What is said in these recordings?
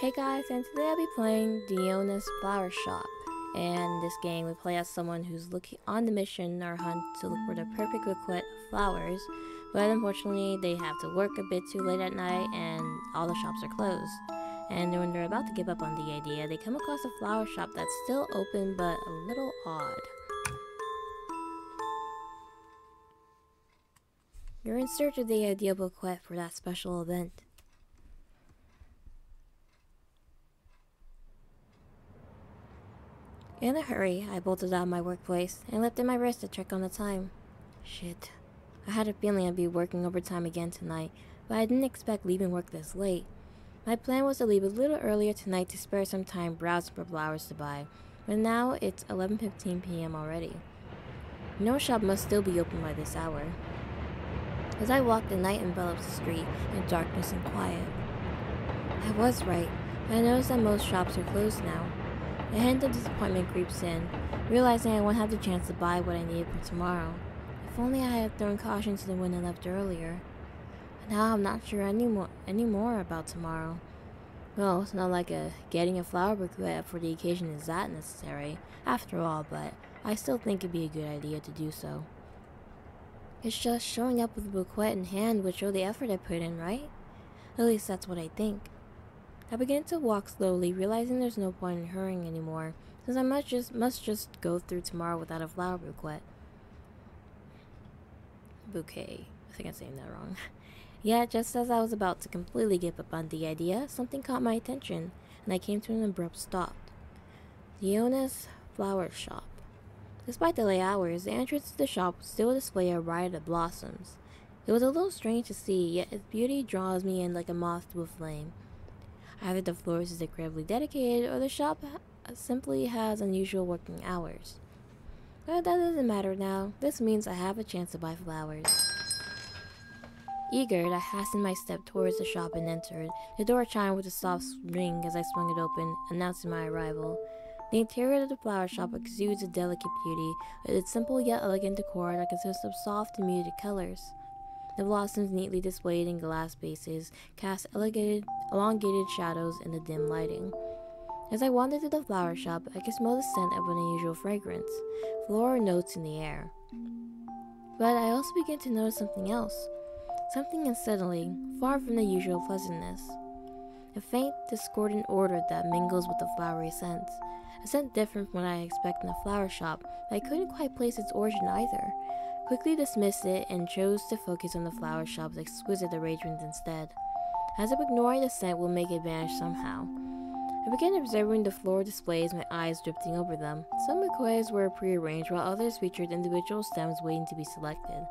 Hey guys, and today I'll be playing Diona's Flower Shop. And this game, we play as someone who's looking on the mission or hunt to look for the perfect bouquet of flowers. But unfortunately, they have to work a bit too late at night and all the shops are closed. And when they're about to give up on the idea, they come across a flower shop that's still open but a little odd. You're in search of the ideal bouquet for that special event. In a hurry, I bolted out of my workplace and lifted my wrist to check on the time. Shit. I had a feeling I'd be working overtime again tonight, but I didn't expect leaving work this late. My plan was to leave a little earlier tonight to spare some time browsing for flowers to buy, but now it's 11.15 p.m. already. No shop must still be open by this hour. As I walked, the night envelops the street in darkness and quiet. I was right. I noticed that most shops are closed now. A hint of disappointment creeps in, realizing I won't have the chance to buy what I need for tomorrow. If only I had thrown caution to the wind and left earlier. Now I'm not sure any more, any more about tomorrow. Well, it's not like a getting a flower bouquet for the occasion is that necessary, after all, but I still think it'd be a good idea to do so. It's just showing up with a bouquet in hand would show the effort I put in, right? At least that's what I think. I began to walk slowly, realizing there's no point in hurrying anymore, since I must just must just go through tomorrow without a flower bouquet. Bouquet. I think I'm saying that wrong. Yet, just as I was about to completely give up on the idea, something caught my attention, and I came to an abrupt stop. Diona's Flower Shop. Despite the late hours, the entrance to the shop still displayed a riot of blossoms. It was a little strange to see, yet its beauty draws me in like a moth to a flame. Either the florist is incredibly dedicated or the shop simply has unusual working hours. But that doesn't matter now. This means I have a chance to buy flowers. Eager, I hastened my step towards the shop and entered. The door chimed with a soft ring as I swung it open, announcing my arrival. The interior of the flower shop exudes a delicate beauty, with its simple yet elegant decor that consists of soft and muted colors. The blossoms, neatly displayed in glass vases, cast elongated, elongated shadows in the dim lighting. As I wandered through the flower shop, I could smell the scent of an unusual fragrance, floral notes in the air. But I also began to notice something else, something unsettling, far from the usual pleasantness. A faint, discordant odor that mingles with the flowery scents, a scent different from what I expect in a flower shop, but I couldn't quite place its origin either quickly dismissed it and chose to focus on the flower shop's exquisite arrangements instead, as if ignoring the scent will make it vanish somehow. I began observing the floral displays, my eyes drifting over them. Some bouquets were prearranged, while others featured individual stems waiting to be selected.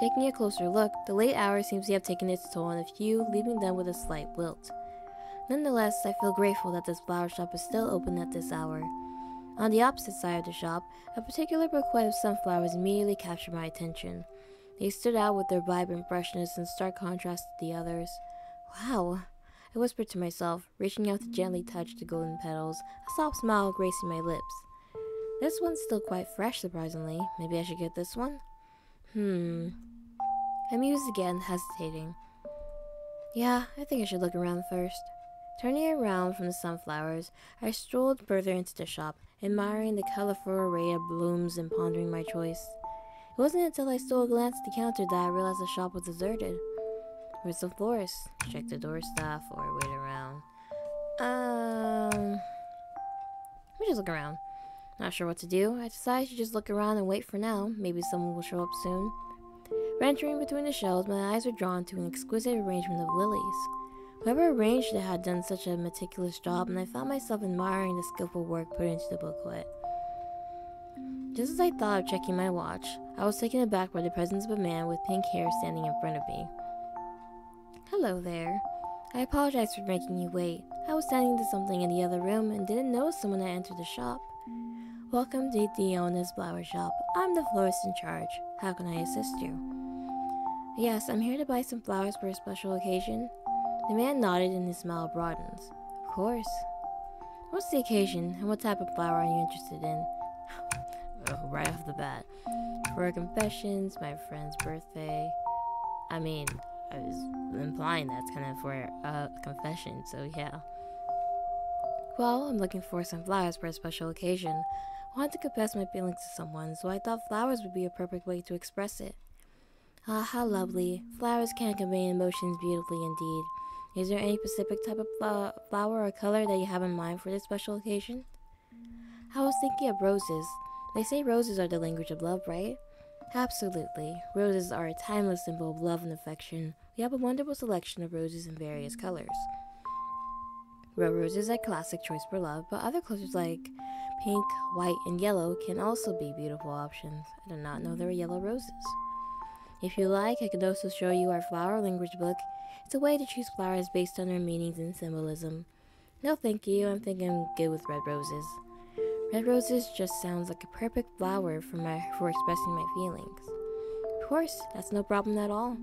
Taking a closer look, the late hour seems to have taken its toll on a few, leaving them with a slight wilt. Nonetheless, I feel grateful that this flower shop is still open at this hour. On the opposite side of the shop, a particular bouquet of sunflowers immediately captured my attention. They stood out with their vibrant freshness in stark contrast to the others. Wow! I whispered to myself, reaching out to gently touch the golden petals, a soft smile gracing my lips. This one's still quite fresh, surprisingly. Maybe I should get this one? Hmm. I mused again, hesitating. Yeah, I think I should look around first. Turning around from the sunflowers, I strolled further into the shop, admiring the colorful array of blooms and pondering my choice. It wasn't until I stole a glance at the counter that I realized the shop was deserted. Where's the florist? Check the door staff or wait around. Um, let me just look around. Not sure what to do. I decided to just look around and wait for now. Maybe someone will show up soon. Venturing between the shelves, my eyes were drawn to an exquisite arrangement of lilies. Whoever arranged it had done such a meticulous job, and I found myself admiring the skillful work put into the booklet. Just as I thought of checking my watch, I was taken aback by the presence of a man with pink hair standing in front of me. Hello there. I apologize for making you wait. I was standing to something in the other room and didn't notice someone had entered the shop. Welcome to Diona's Flower Shop. I'm the florist in charge. How can I assist you? Yes, I'm here to buy some flowers for a special occasion. The man nodded and his smile broadens. Of course. What's the occasion, and what type of flower are you interested in? oh, right off the bat. For confessions, my friend's birthday. I mean, I was implying that's kind of for a confession, so yeah. Well, I'm looking for some flowers for a special occasion. I wanted to confess my feelings to someone, so I thought flowers would be a perfect way to express it. Ah, how lovely. Flowers can convey emotions beautifully indeed. Is there any specific type of fl flower or color that you have in mind for this special occasion? I was thinking of roses. They say roses are the language of love, right? Absolutely. Roses are a timeless symbol of love and affection. We have a wonderful selection of roses in various colors. Red roses are a classic choice for love, but other colors like pink, white, and yellow can also be beautiful options. I did not know there were yellow roses. If you like, I could also show you our flower language book. It's a way to choose flowers based on their meanings and symbolism. No thank you, I'm thinking I'm good with red roses. Red roses just sounds like a perfect flower for my for expressing my feelings. Of course, that's no problem at all.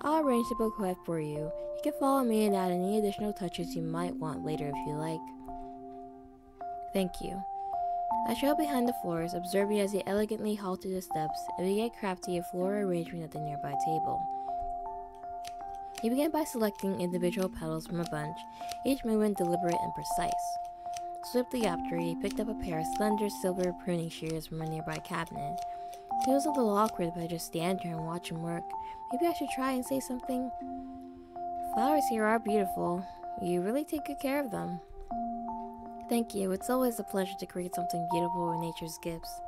I'll arrange the bouquet for you. You can follow me and add any additional touches you might want later if you like. Thank you. I trailed behind the floors, observing as he elegantly halted the steps and began crafting a floral arrangement at the nearby table. He began by selecting individual petals from a bunch, each movement deliberate and precise. Swiftly after, he picked up a pair of slender silver pruning shears from a nearby cabinet. He was a little awkward if I just stand here and watch him work. Maybe I should try and say something. Flowers here are beautiful. You really take good care of them. Thank you. It's always a pleasure to create something beautiful with nature's gifts.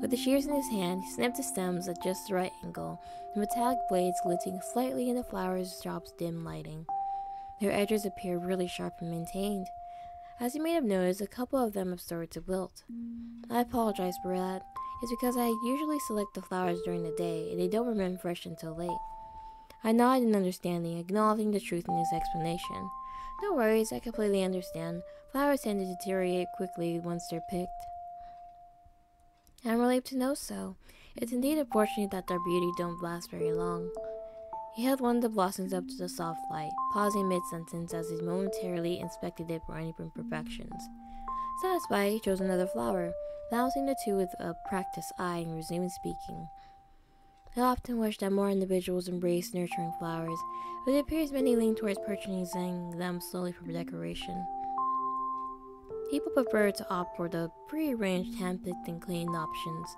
With the shears in his hand, he snipped the stems at just the right angle, the metallic blades glinting slightly in the flower's drop's dim lighting. Their edges appeared really sharp and maintained. As you may have noticed, a couple of them have started to wilt. I apologize for that. It's because I usually select the flowers during the day, and they don't remain fresh until late. I nodded in understanding, acknowledging the truth in his explanation. No worries, I completely understand. Flowers tend to deteriorate quickly once they're picked. I'm relieved to know so. It's indeed unfortunate that their beauty don't last very long. He held one of the blossoms up to the soft light, pausing mid-sentence as he momentarily inspected it for any imperfections. Satisfied, he chose another flower, balancing the two with a practiced eye and resuming speaking. I often wish that more individuals embrace nurturing flowers, but it appears many lean towards purchasing them solely for decoration. People prefer to opt for the pre-arranged, hand-picked, and cleaned options.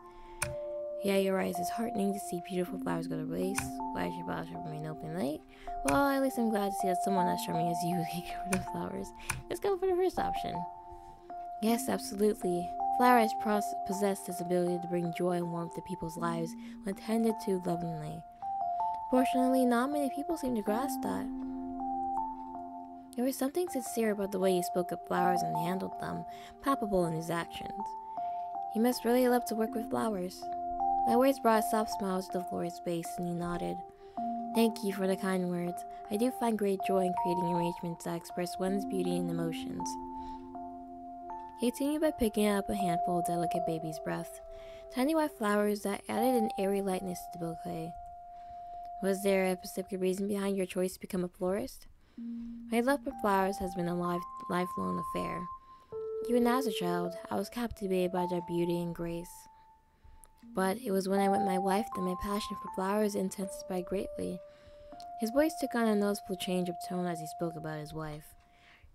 Yeah, you're right, it's heartening to see beautiful flowers go to waste. Why should bother to remain open late? Well, at least I'm glad to see that someone as charming as you can get rid of flowers. Let's go for the first option. Yes, absolutely. Flowers possess this ability to bring joy and warmth to people's lives when tended to lovingly. Fortunately, not many people seem to grasp that. There was something sincere about the way he spoke of flowers and handled them, palpable in his actions. He must really love to work with flowers. My words brought a soft smile to the floor's face, and he nodded. Thank you for the kind words. I do find great joy in creating arrangements that express one's beauty and emotions. He continued by picking up a handful of delicate baby's breath, tiny white flowers that added an airy lightness to the bouquet. Was there a specific reason behind your choice to become a florist? My love for flowers has been a life, lifelong affair. Even as a child, I was captivated by their beauty and grace. But it was when I met my wife that my passion for flowers intensified greatly. His voice took on a noticeable change of tone as he spoke about his wife.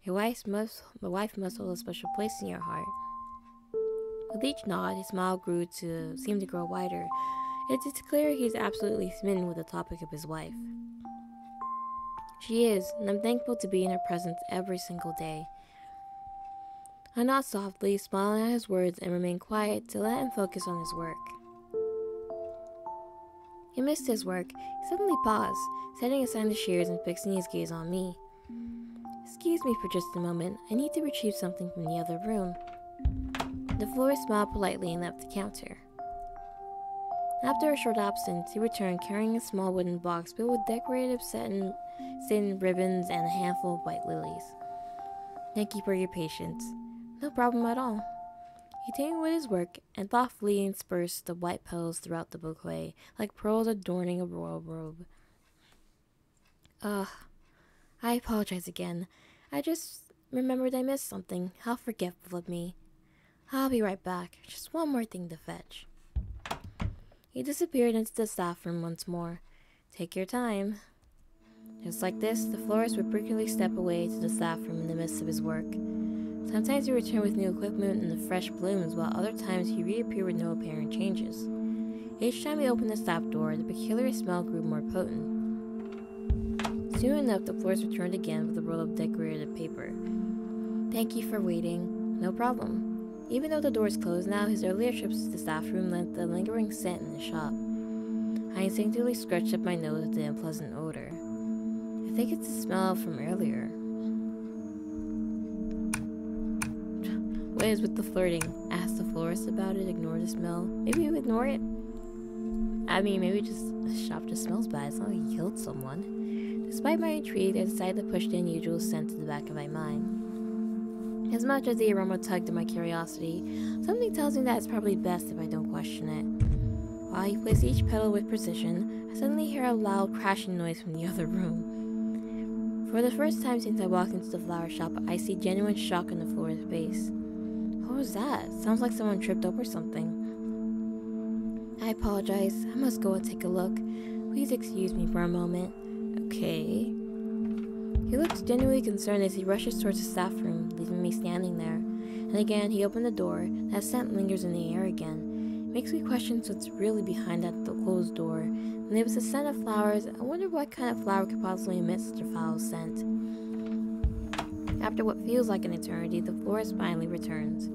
Your wife must, my wife must hold a special place in your heart. With each nod, his smile grew to seem to grow wider. It is clear he is absolutely smitten with the topic of his wife. She is, and I'm thankful to be in her presence every single day. I nod softly, smiling at his words, and remain quiet to let him focus on his work. He missed his work. He suddenly paused, setting aside the shears and fixing his gaze on me. Excuse me for just a moment. I need to retrieve something from the other room. The florist smiled politely and left the counter. After a short absence, he returned carrying a small wooden box filled with decorative satin, satin ribbons and a handful of white lilies. Thank you for your patience. No problem at all. He continued with his work and thoughtfully dispersed the white petals throughout the bouquet, like pearls adorning a royal robe. Ugh. I apologize again. I just remembered I missed something. How forgetful of me. I'll be right back. Just one more thing to fetch. He disappeared into the staff room once more. Take your time. Just like this, the florist would frequently step away to the staff room in the midst of his work. Sometimes he returned with new equipment and the fresh blooms, while other times he reappeared with no apparent changes. Each time he opened the staff door, the peculiar smell grew more potent. Soon enough, the florist returned again with a roll of decorated paper. Thank you for waiting. No problem. Even though the door is closed now, his earlier trips to the staff room left a lingering scent in the shop. I instinctively scratched up my nose at the unpleasant odor. I think it's the smell from earlier. What is with the flirting? Ask the florist about it, ignore the smell. Maybe you ignore it? I mean, maybe just the shop just smells bad. It's not like he killed someone. Despite my intrigue, I decided to push the unusual scent to the back of my mind. As much as the aroma tugged at my curiosity, something tells me that it's probably best if I don't question it. While he placed each petal with precision, I suddenly hear a loud crashing noise from the other room. For the first time since I walked into the flower shop, I see genuine shock on the floor's face. What was that? Sounds like someone tripped over something. I apologize. I must go and take a look. Please excuse me for a moment. Okay. He looks genuinely concerned as he rushes towards the staff room, leaving me standing there. And again, he opened the door. That scent lingers in the air again. Makes me question what's really behind that closed door. And it was a scent of flowers. I wonder what kind of flower could possibly emit such a foul scent. After what feels like an eternity, the florist finally returns.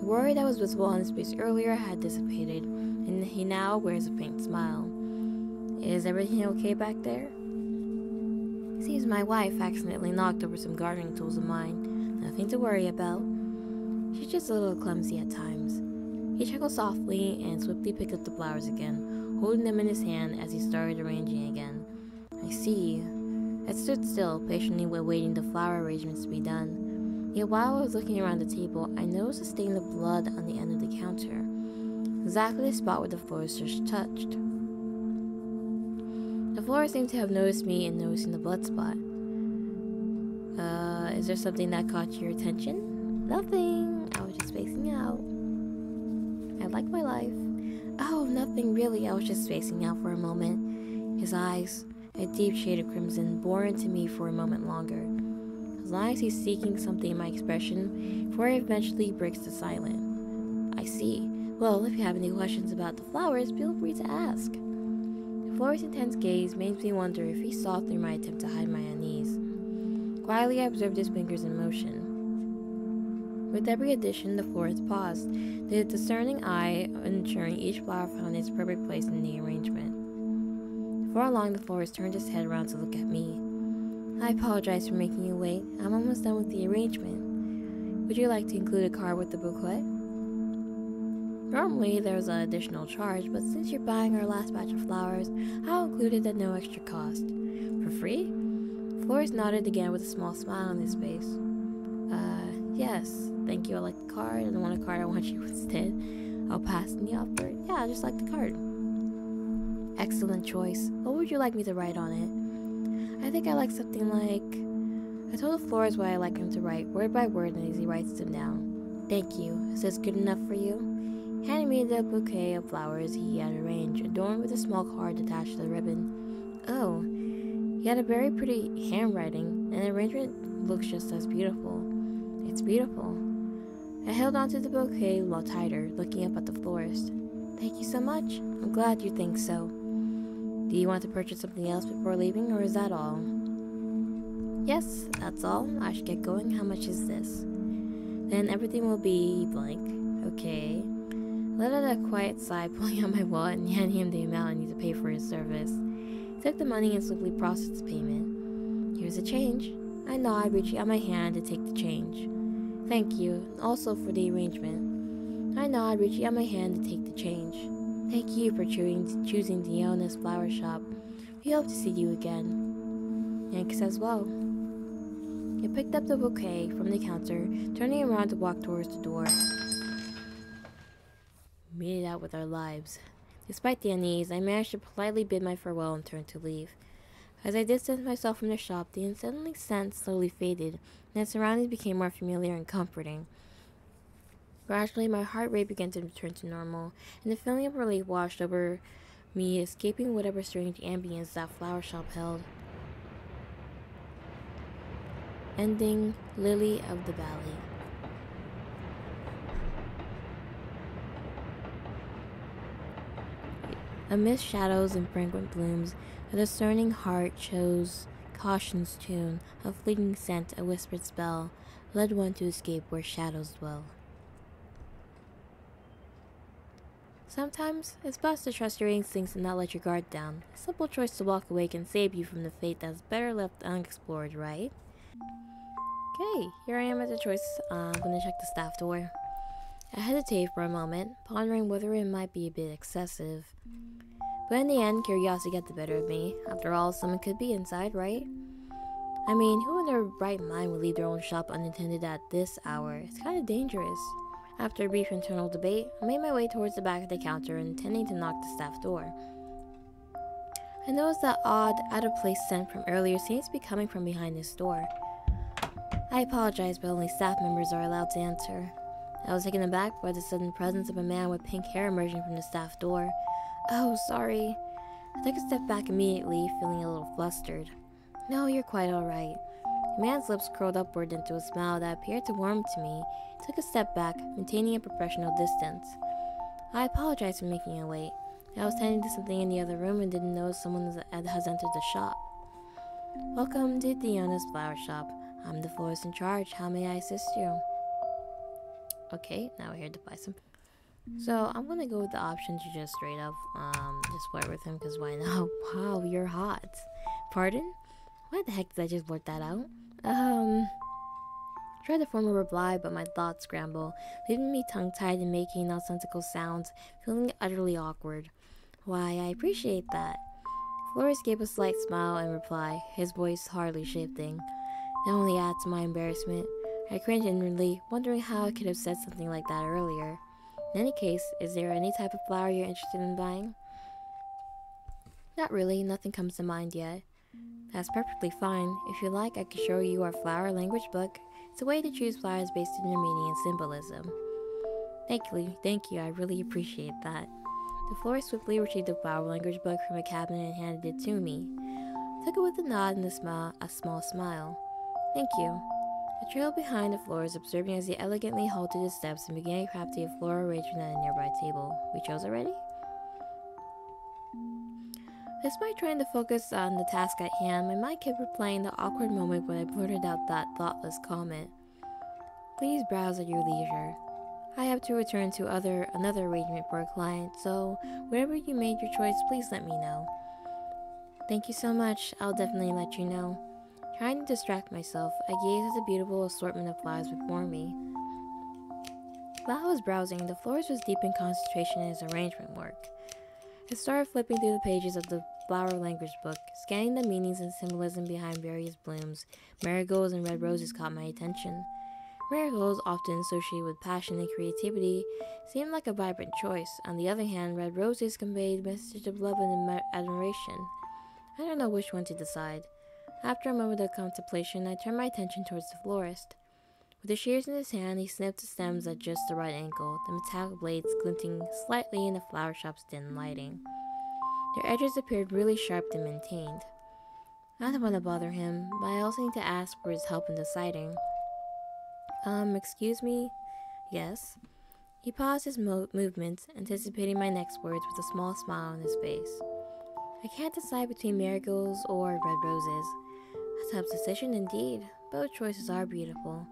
The worry that was visible on his face earlier had dissipated, and he now wears a faint smile. Is everything okay back there? Seems my wife accidentally knocked over some gardening tools of mine. Nothing to worry about. She's just a little clumsy at times. He chuckled softly and swiftly picked up the flowers again, holding them in his hand as he started arranging again. I see. I stood still, patiently awaiting the flower arrangements to be done. Yet while I was looking around the table, I noticed a stain of blood on the end of the counter. Exactly the spot where the florist touched. The florist seemed to have noticed me and noticing the blood spot. Uh, is there something that caught your attention? Nothing. I was just spacing out. I like my life. Oh, nothing really. I was just spacing out for a moment. His eyes, a deep shade of crimson, bore into me for a moment longer. As long as he's seeking something in my expression, before he eventually breaks the silence. I see. Well, if you have any questions about the flowers, feel free to ask. Florist's intense gaze makes me wonder if he saw through my attempt to hide my unease. Quietly, I observed his fingers in motion. With every addition, the florist paused, the discerning eye ensuring each flower found its perfect place in the arrangement. Before long, the florist turned his head around to look at me. I apologize for making you wait. I'm almost done with the arrangement. Would you like to include a card with the bouquet? Normally, there's an additional charge, but since you're buying our last batch of flowers, I'll include it at no extra cost. For free? Flores nodded again with a small smile on his face. Uh, yes, thank you, I like the card. I don't want a card, I want you instead. I'll pass in the offer. Yeah, I just like the card. Excellent choice. What would you like me to write on it? I think I like something like. I told Flores what I like him to write, word by word, and as he writes them down. Thank you. Is this good enough for you? Handing me the bouquet of flowers he had arranged, adorned with a small card attached to the ribbon. Oh, he had a very pretty handwriting, and the arrangement looks just as beautiful. It's beautiful. I held onto the bouquet a little tighter, looking up at the florist. Thank you so much. I'm glad you think so. Do you want to purchase something else before leaving, or is that all? Yes, that's all. I should get going. How much is this? Then everything will be blank. Okay. Let out a quiet sigh, pulling out my wallet and handing him the amount I need to pay for his service. He took the money and swiftly processed the payment. Here's the change. I nod, reaching out my hand to take the change. Thank you, also for the arrangement. I nod, reaching out my hand to take the change. Thank you for choosing, Diona's flower shop. We hope to see you again. Yank says well. He picked up the bouquet from the counter, turning around to walk towards the door. Made it out with our lives. Despite the unease, I managed to politely bid my farewell and turn to leave. As I distanced myself from the shop, the unsettling scent slowly faded, and its surroundings became more familiar and comforting. Gradually, my heart rate began to return to normal, and the feeling of relief washed over me, escaping whatever strange ambience that flower shop held. Ending Lily of the Valley. Amidst shadows and fragrant blooms, a discerning heart chose caution's tune, a fleeting scent, a whispered spell, led one to escape where shadows dwell. Sometimes it's best to trust your instincts and not let your guard down. A simple choice to walk away can save you from the fate that's better left unexplored, right? Okay, here I am at the choice. Uh, I'm gonna check the staff door. I hesitated for a moment, pondering whether it might be a bit excessive. But in the end, curiosity got the better of me. After all, someone could be inside, right? I mean, who in their right mind would leave their own shop unattended at this hour? It's kind of dangerous. After a brief internal debate, I made my way towards the back of the counter, intending to knock the staff door. I noticed that odd, out of place scent from earlier seems to be coming from behind this door. I apologize, but only staff members are allowed to enter. I was taken aback by the sudden presence of a man with pink hair emerging from the staff door. Oh, sorry. I took a step back immediately, feeling a little flustered. No, you're quite alright. The man's lips curled upward into a smile that appeared to warm to me took a step back, maintaining a professional distance. I apologize for making you wait. I was tending to something in the other room and didn't know someone has entered the shop. Welcome to Diona's flower shop. I'm the florist in charge. How may I assist you? Okay, now we're here to buy some. So I'm gonna go with the option to just straight up um just flirt with him because why not? Wow, you're hot. Pardon? Why the heck did I just blurt that out? Um tried to form a reply, but my thoughts scramble, leaving me tongue tied and making nonsensical sounds, feeling utterly awkward. Why, I appreciate that. Flores gave a slight smile in reply, his voice hardly shifting. That only adds to my embarrassment. I cringed inwardly, wondering how I could have said something like that earlier. In any case, is there any type of flower you're interested in buying? Not really, nothing comes to mind yet. That's perfectly fine. If you like, I could show you our flower language book. It's a way to choose flowers based on their meaning and symbolism. Thank you, thank you, I really appreciate that. The florist swiftly retrieved the flower language book from a cabinet and handed it to me. I took it with a nod and a, smile, a small smile. Thank you. I trailed behind the florist, observing as he elegantly halted his steps and began crafting a floral arrangement at a nearby table. We chose already? Despite trying to focus on the task at hand, my mind kept replaying the awkward moment when I blurted out that thoughtless comment. Please browse at your leisure. I have to return to other another arrangement for a client, so wherever you made your choice, please let me know. Thank you so much. I'll definitely let you know. Trying to distract myself, I gazed at the beautiful assortment of flowers before me. While I was browsing, the florist was deep in concentration in his arrangement work. I started flipping through the pages of the flower language book, scanning the meanings and symbolism behind various blooms. Marigolds and red roses caught my attention. Marigolds, often associated with passion and creativity, seemed like a vibrant choice. On the other hand, red roses conveyed messages of love and admiration. I don't know which one to decide. After a moment of contemplation, I turned my attention towards the florist. With the shears in his hand, he snipped the stems at just the right angle, the metallic blades glinting slightly in the flower shop's dim lighting. Their edges appeared really sharp and maintained. I don't want to bother him, but I also need to ask for his help in deciding. Um, excuse me? Yes? He paused his mo movements, anticipating my next words with a small smile on his face. I can't decide between marigolds or red roses. A tough decision indeed. Both choices are beautiful.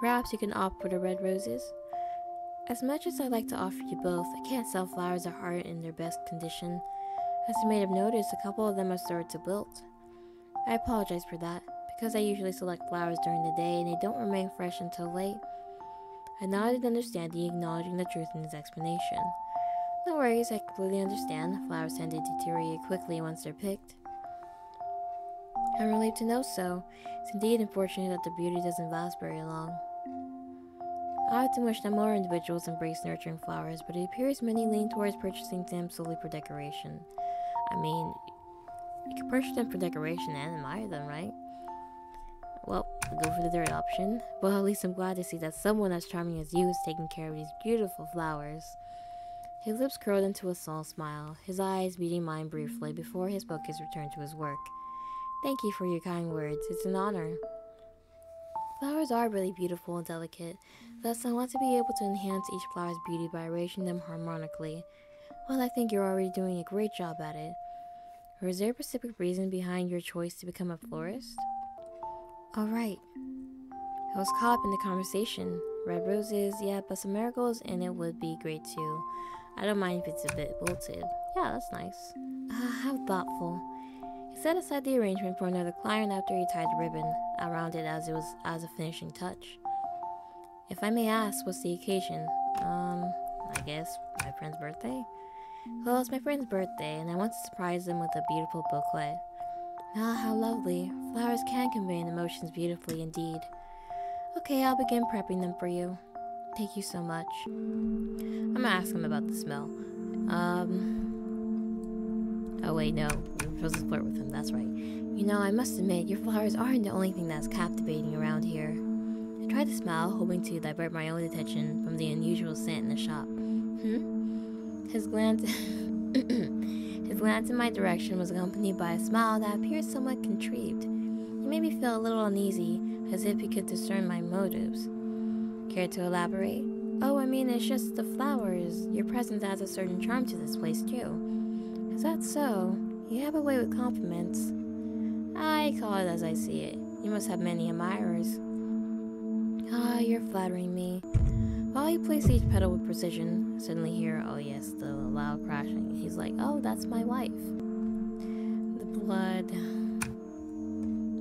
Perhaps you can opt for the red roses? As much as I'd like to offer you both, I can't sell flowers that aren't in their best condition. As you may have noticed, a couple of them are started to wilt. I apologize for that, because I usually select flowers during the day and they don't remain fresh until late. I nodded understanding, acknowledging the truth in his explanation. No worries, I completely understand. Flowers tend to deteriorate quickly once they're picked. I'm relieved to know so. It's indeed unfortunate that the beauty doesn't last very long. I have to wish that more individuals embrace nurturing flowers, but it appears many lean towards purchasing them solely for decoration. I mean, you can purchase them for decoration and admire them, right? Well, I'll go for the third option. Well, at least I'm glad to see that someone as charming as you is taking care of these beautiful flowers. His lips curled into a small smile, his eyes meeting mine briefly before his focus returned to his work. Thank you for your kind words. It's an honor. Flowers are really beautiful and delicate, thus I want to be able to enhance each flower's beauty by arranging them harmonically. Well, I think you're already doing a great job at it. Or is there a specific reason behind your choice to become a florist? Alright. I was caught up in the conversation. Red roses, yeah, but some marigolds and it would be great too. I don't mind if it's a bit wilted. Yeah, that's nice. Ah, uh, how thoughtful. Set aside the arrangement for another client after he tied the ribbon around it as it was as a finishing touch. If I may ask, what's the occasion? Um, I guess my friend's birthday? Well, it's my friend's birthday, and I want to surprise them with a beautiful bouquet. Ah, how lovely. Flowers can convey emotions beautifully indeed. Okay, I'll begin prepping them for you. Thank you so much. I'm gonna ask him about the smell. Um. Oh, wait, no. You're supposed to flirt with him, that's right. You know, I must admit, your flowers aren't the only thing that's captivating around here. I tried to smile, hoping to divert my own attention from the unusual scent in the shop. Hmm? His glance his glance in my direction was accompanied by a smile that appeared somewhat contrived. It made me feel a little uneasy, as if he could discern my motives. Care to elaborate? Oh, I mean, it's just the flowers. Your presence adds a certain charm to this place, too. Is that so? You have a way with compliments. I call it as I see it. You must have many admirers. Ah, you're flattering me. While he placed each petal with precision, suddenly hear, oh yes, the loud crashing. He's like, oh, that's my wife. The blood.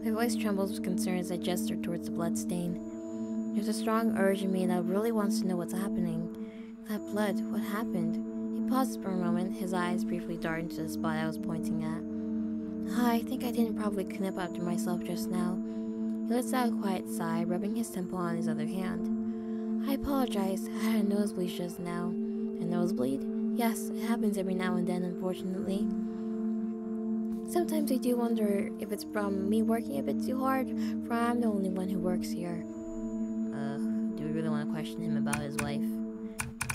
My voice trembles with concern as I gesture towards the blood stain. There's a strong urge in me that really wants to know what's happening. That blood, what happened? He pauses for a moment, his eyes briefly dart to the spot I was pointing at. I think I didn't probably clean up after myself just now. He lets out a quiet sigh, rubbing his temple on his other hand. I apologize. I had a nosebleed just now. A nosebleed? Yes, it happens every now and then, unfortunately. Sometimes I do wonder if it's from me working a bit too hard, for I'm the only one who works here. Uh, do we really want to question him about his wife?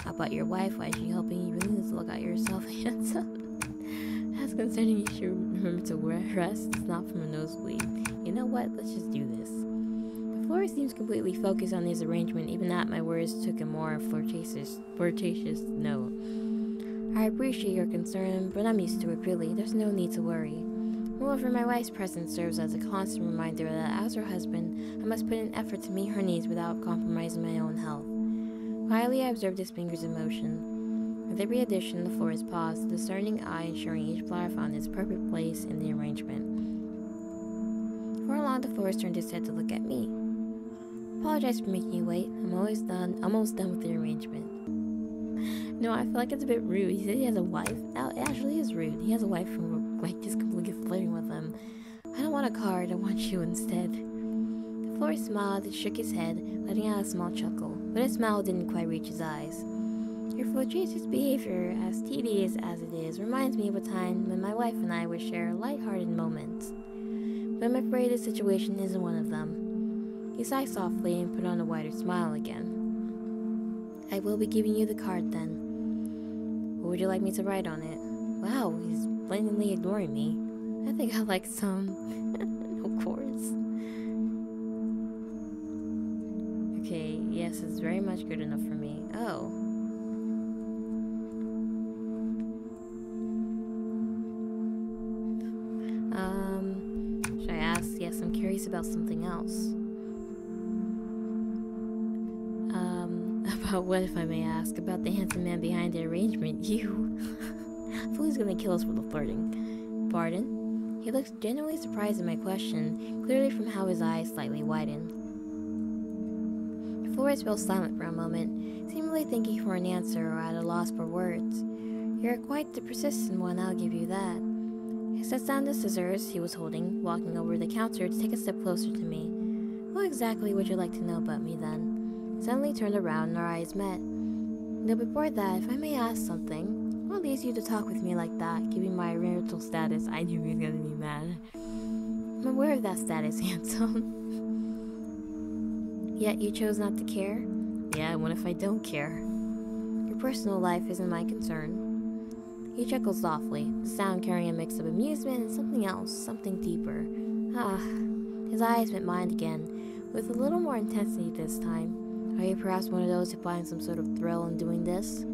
About your wife? Why is she helping you? really need to look out yourself, handsome. As concerning you should remember to rest, it's not from a nosebleed. You know what? Let's just do this. Flora seems completely focused on his arrangement, even that my words took a more flirtatious, flirtatious note. I appreciate your concern, but I'm used to it really. There's no need to worry. Moreover, my wife's presence serves as a constant reminder that as her husband, I must put in effort to meet her needs without compromising my own health. Quietly, I observed his fingers in motion. With every addition, the florist paused, the discerning eye ensuring each flower found its perfect place in the arrangement. For a long, the florist turned his head to look at me. Apologize for making you wait. I'm always done. Almost done with the arrangement. No, I feel like it's a bit rude. He said he has a wife. Now, it actually is rude. He has a wife from like just completely flirting with him. I don't want a card. I want you instead. The florist smiled and shook his head, letting out a small chuckle, but his smile didn't quite reach his eyes. Your flirtatious behavior, as tedious as it is, reminds me of a time when my wife and I would share light-hearted moments. But I'm afraid this situation isn't one of them. He sighed softly and put on a wider smile again. I will be giving you the card then. What would you like me to write on it? Wow, he's blatantly ignoring me. I think I like some. Very much good enough for me. Oh. Um, should I ask? Yes, I'm curious about something else. Um, about what, if I may ask? About the handsome man behind the arrangement? You. I he's gonna kill us for the flirting. Pardon? He looks genuinely surprised at my question, clearly from how his eyes slightly widened. Flores fell silent for a moment, seemingly thinking for an answer or at a loss for words. You're quite the persistent one, I'll give you that. He set down the scissors he was holding, walking over the counter to take a step closer to me. What exactly would you like to know about me then? suddenly turned around and our eyes met. Now before that, if I may ask something, what leads you to talk with me like that, given my marital status? I knew he was gonna be mad. I'm aware of that status, handsome. Yet you chose not to care? Yeah, what if I don't care? Your personal life isn't my concern. He chuckled softly, the sound carrying a mix of amusement and something else, something deeper. Ah, his eyes met mine again, with a little more intensity this time. Are you perhaps one of those who find some sort of thrill in doing this?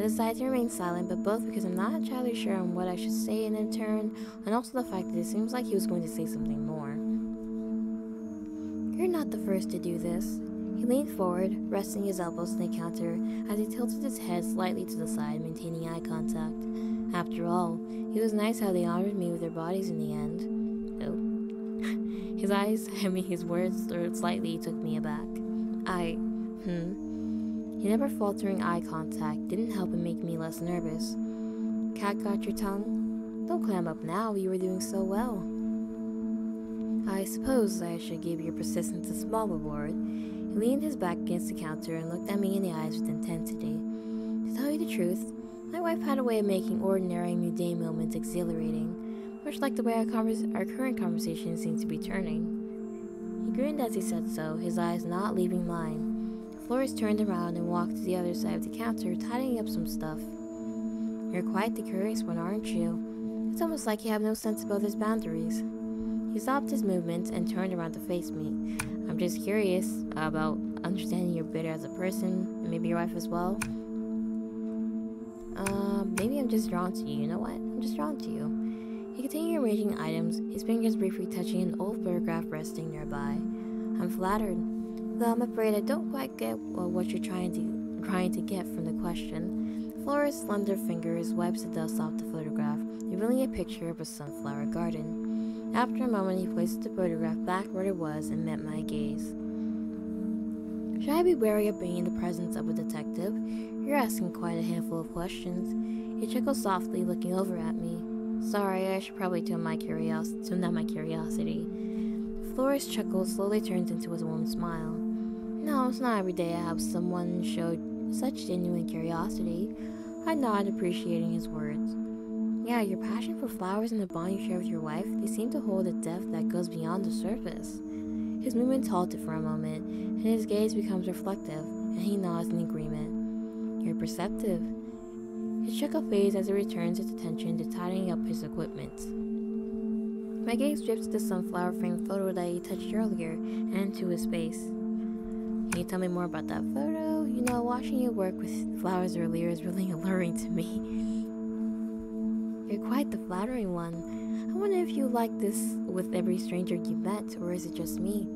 I decided to remain silent, but both because I'm not entirely sure on what I should say in in turn, and also the fact that it seems like he was going to say something more. The first to do this. He leaned forward, resting his elbows on the counter as he tilted his head slightly to the side, maintaining eye contact. After all, it was nice how they honored me with their bodies in the end. Oh. his eyes, I mean his words, slightly took me aback. I, hmm. He never faltering eye contact didn't help him make me less nervous. Cat got your tongue? Don't clam up now, you were doing so well. I suppose I should give your persistence a small reward. He leaned his back against the counter and looked at me in the eyes with intensity. To tell you the truth, my wife had a way of making ordinary mundane moments exhilarating, much like the way our, convers- our current conversation seems to be turning. He grinned as he said so, his eyes not leaving mine. Flores turned around and walked to the other side of the counter, tidying up some stuff. You're quite the curious one, aren't you? It's almost like you have no sense of others' boundaries. He stopped his movements and turned around to face me. I'm just curious about understanding you're better as a person, and maybe your wife as well. Uh, maybe I'm just drawn to you. You know what? I'm just drawn to you. He continued arranging items, his fingers briefly touching an old photograph resting nearby. I'm flattered. Though I'm afraid I don't quite get well, what you're trying to trying to get from the question. Flora's slender fingers wipes the dust off the photograph, revealing a picture of a sunflower garden. After a moment, he placed the photograph back where it was and met my gaze. Should I be wary of being in the presence of a detective? You're asking quite a handful of questions. He chuckled softly, looking over at me. Sorry, I should probably tone my curiosity, tone down my curiosity. Flora's chuckle slowly turned into a warm smile. No, it's not every day I have someone show such genuine curiosity. I nod, appreciating his words. Yeah, your passion for flowers and the bond you share with your wife, they seem to hold a depth that goes beyond the surface. His movements halted for a moment, and his gaze becomes reflective, and he nods in agreement. You're perceptive. His chuckle fades as he returns his attention to tidying up his equipment. My gaze drifts to the sunflower framed photo that he touched earlier, and to his face. Can you tell me more about that photo? You know, watching you work with flowers earlier is really alluring to me. You're quite the flattering one. I wonder if you like this with every stranger you met, or is it just me?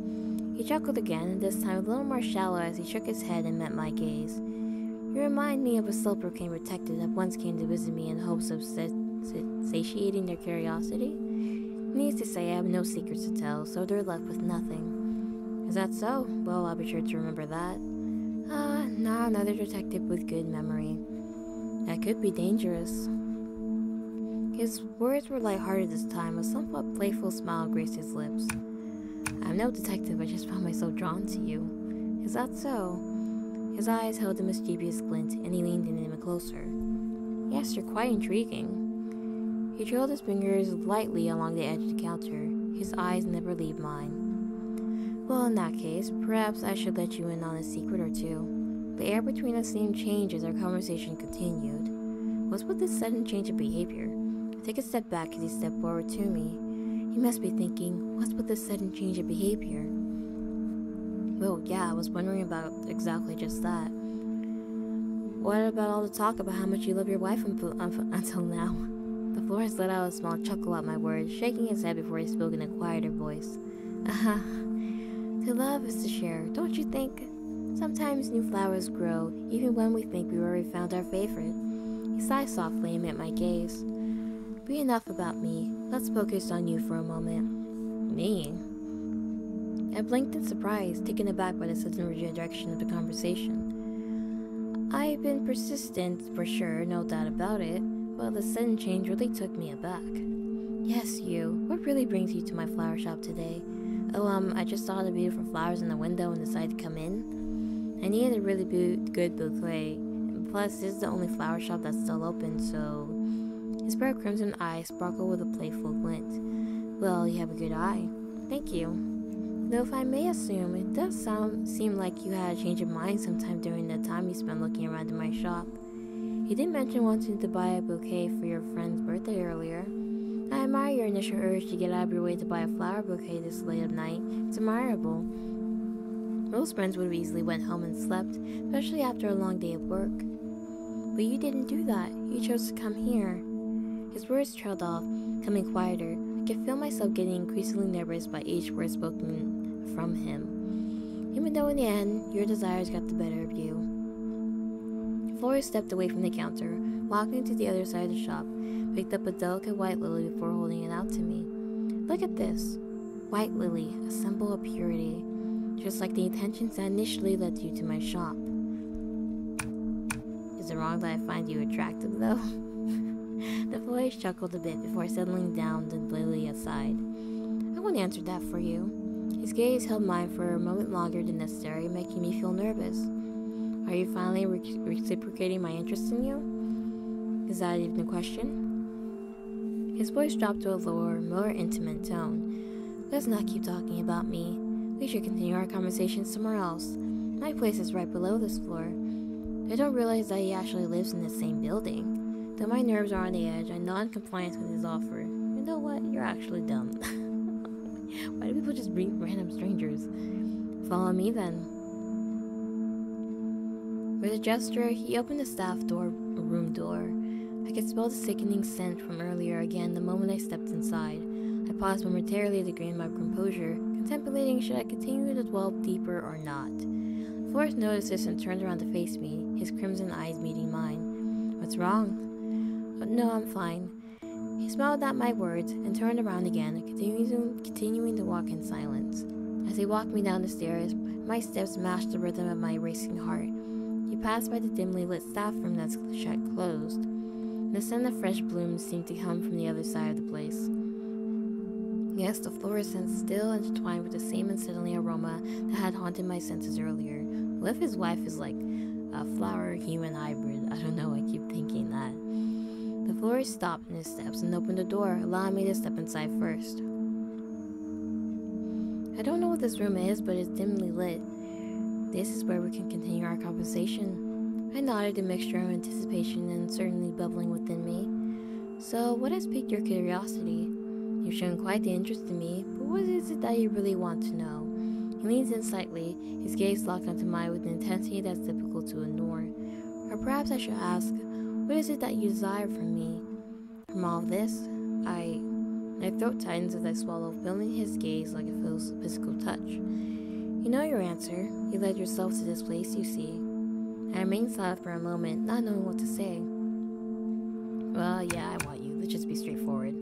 He chuckled again, and this time a little more shallow as he shook his head and met my gaze. You remind me of a self-proclaimed detective that once came to visit me in hopes of satiating their curiosity. Needless to say, I have no secrets to tell, so they're left with nothing. Is that so? Well, I'll be sure to remember that. Ah, uh, now another detective with good memory. That could be dangerous. His words were light-hearted this time, a somewhat playful smile graced his lips. I'm no detective, I just found myself drawn to you. Is that so? His eyes held a mischievous glint, and he leaned in even closer. Yes, you're quite intriguing. He trailed his fingers lightly along the edge of the counter. His eyes never leave mine. Well, in that case, perhaps I should let you in on a secret or two. The air between us seemed changed as our conversation continued. What's with this sudden change of behavior? Take a step back as he stepped forward to me. He must be thinking, what's with this sudden change of behavior? Well, yeah, I was wondering about exactly just that. What about all the talk about how much you love your wife until now? The florist let out a small chuckle at my words, shaking his head before he spoke in a quieter voice. Uh-huh. To love is to share, don't you think? Sometimes new flowers grow, even when we think we already found our favorite. He sighed softly and met my gaze. Be enough about me. Let's focus on you for a moment. Me? I blinked in surprise, taken aback by the sudden redirection of the conversation. I've been persistent, for sure, no doubt about it, but the sudden change really took me aback. Yes, you. What really brings you to my flower shop today? Oh, um, I just saw the beautiful flowers in the window and decided to come in. I needed a really good bouquet. And plus, this is the only flower shop that's still open, so... His of crimson eyes sparkled with a playful glint. Well, you have a good eye. Thank you. Though if I may assume, it does sound seem like you had a change of mind sometime during the time you spent looking around in my shop. You did mention wanting to buy a bouquet for your friend's birthday earlier. I admire your initial urge to get out of your way to buy a flower bouquet this late at night. It's admirable. Most friends would have easily went home and slept, especially after a long day of work. But you didn't do that. You chose to come here. His words trailed off, coming quieter. I could feel myself getting increasingly nervous by each word spoken from him. Even though in the end, your desires got the better of you. Flores stepped away from the counter, walking to the other side of the shop, picked up a delicate white lily before holding it out to me. Look at this. White lily, a symbol of purity, just like the intentions that initially led you to my shop. Is it wrong that I find you attractive, though? the voice chuckled a bit before settling down the lily aside. I won't answer that for you. His gaze held mine for a moment longer than necessary, making me feel nervous. Are you finally re- reciprocating my interest in you? Is that even a question? His voice dropped to a lower, more intimate tone. Let's not keep talking about me. We should continue our conversation somewhere else. My place is right below this floor. I don't realize that he actually lives in the same building. Though my nerves are on the edge, I nod in compliance with his offer. You know what? You're actually dumb. Why do people just bring random strangers? Follow me then. With a gesture, he opened the staff door, room door. I could smell the sickening scent from earlier again the moment I stepped inside. I paused momentarily to gain my composure, contemplating should I continue to dwell deeper or not. Flores noticed this and turned around to face me, his crimson eyes meeting mine. What's wrong? Oh, no, I'm fine. He smiled at my words and turned around again, continuing, continuing to walk in silence. As he walked me down the stairs, my steps matched the rhythm of my racing heart. He passed by the dimly lit staff room that's shut closed. The scent of fresh blooms seemed to come from the other side of the place. Yes, the fluorescence still intertwined with the same unsettling aroma that had haunted my senses earlier. What if his wife is like a flower human hybrid? I don't know, I keep thinking that. Florist stopped in his steps and opened the door, allowing me to step inside first. I don't know what this room is, but it's dimly lit. This is where we can continue our conversation. I nodded, a mixture of anticipation and uncertainty bubbling within me. So, what has piqued your curiosity? You've shown quite the interest in me, but what is it that you really want to know? He leans in slightly, his gaze locked onto mine with an intensity that's difficult to ignore. Or perhaps I should ask, what is it that you desire from me? From all this, I. My throat tightens as I swallow, feeling his gaze like a physical touch. You know your answer. You led yourself to this place, you see. I remain silent for a moment, not knowing what to say. Well, yeah, I want you. Let's just be straightforward.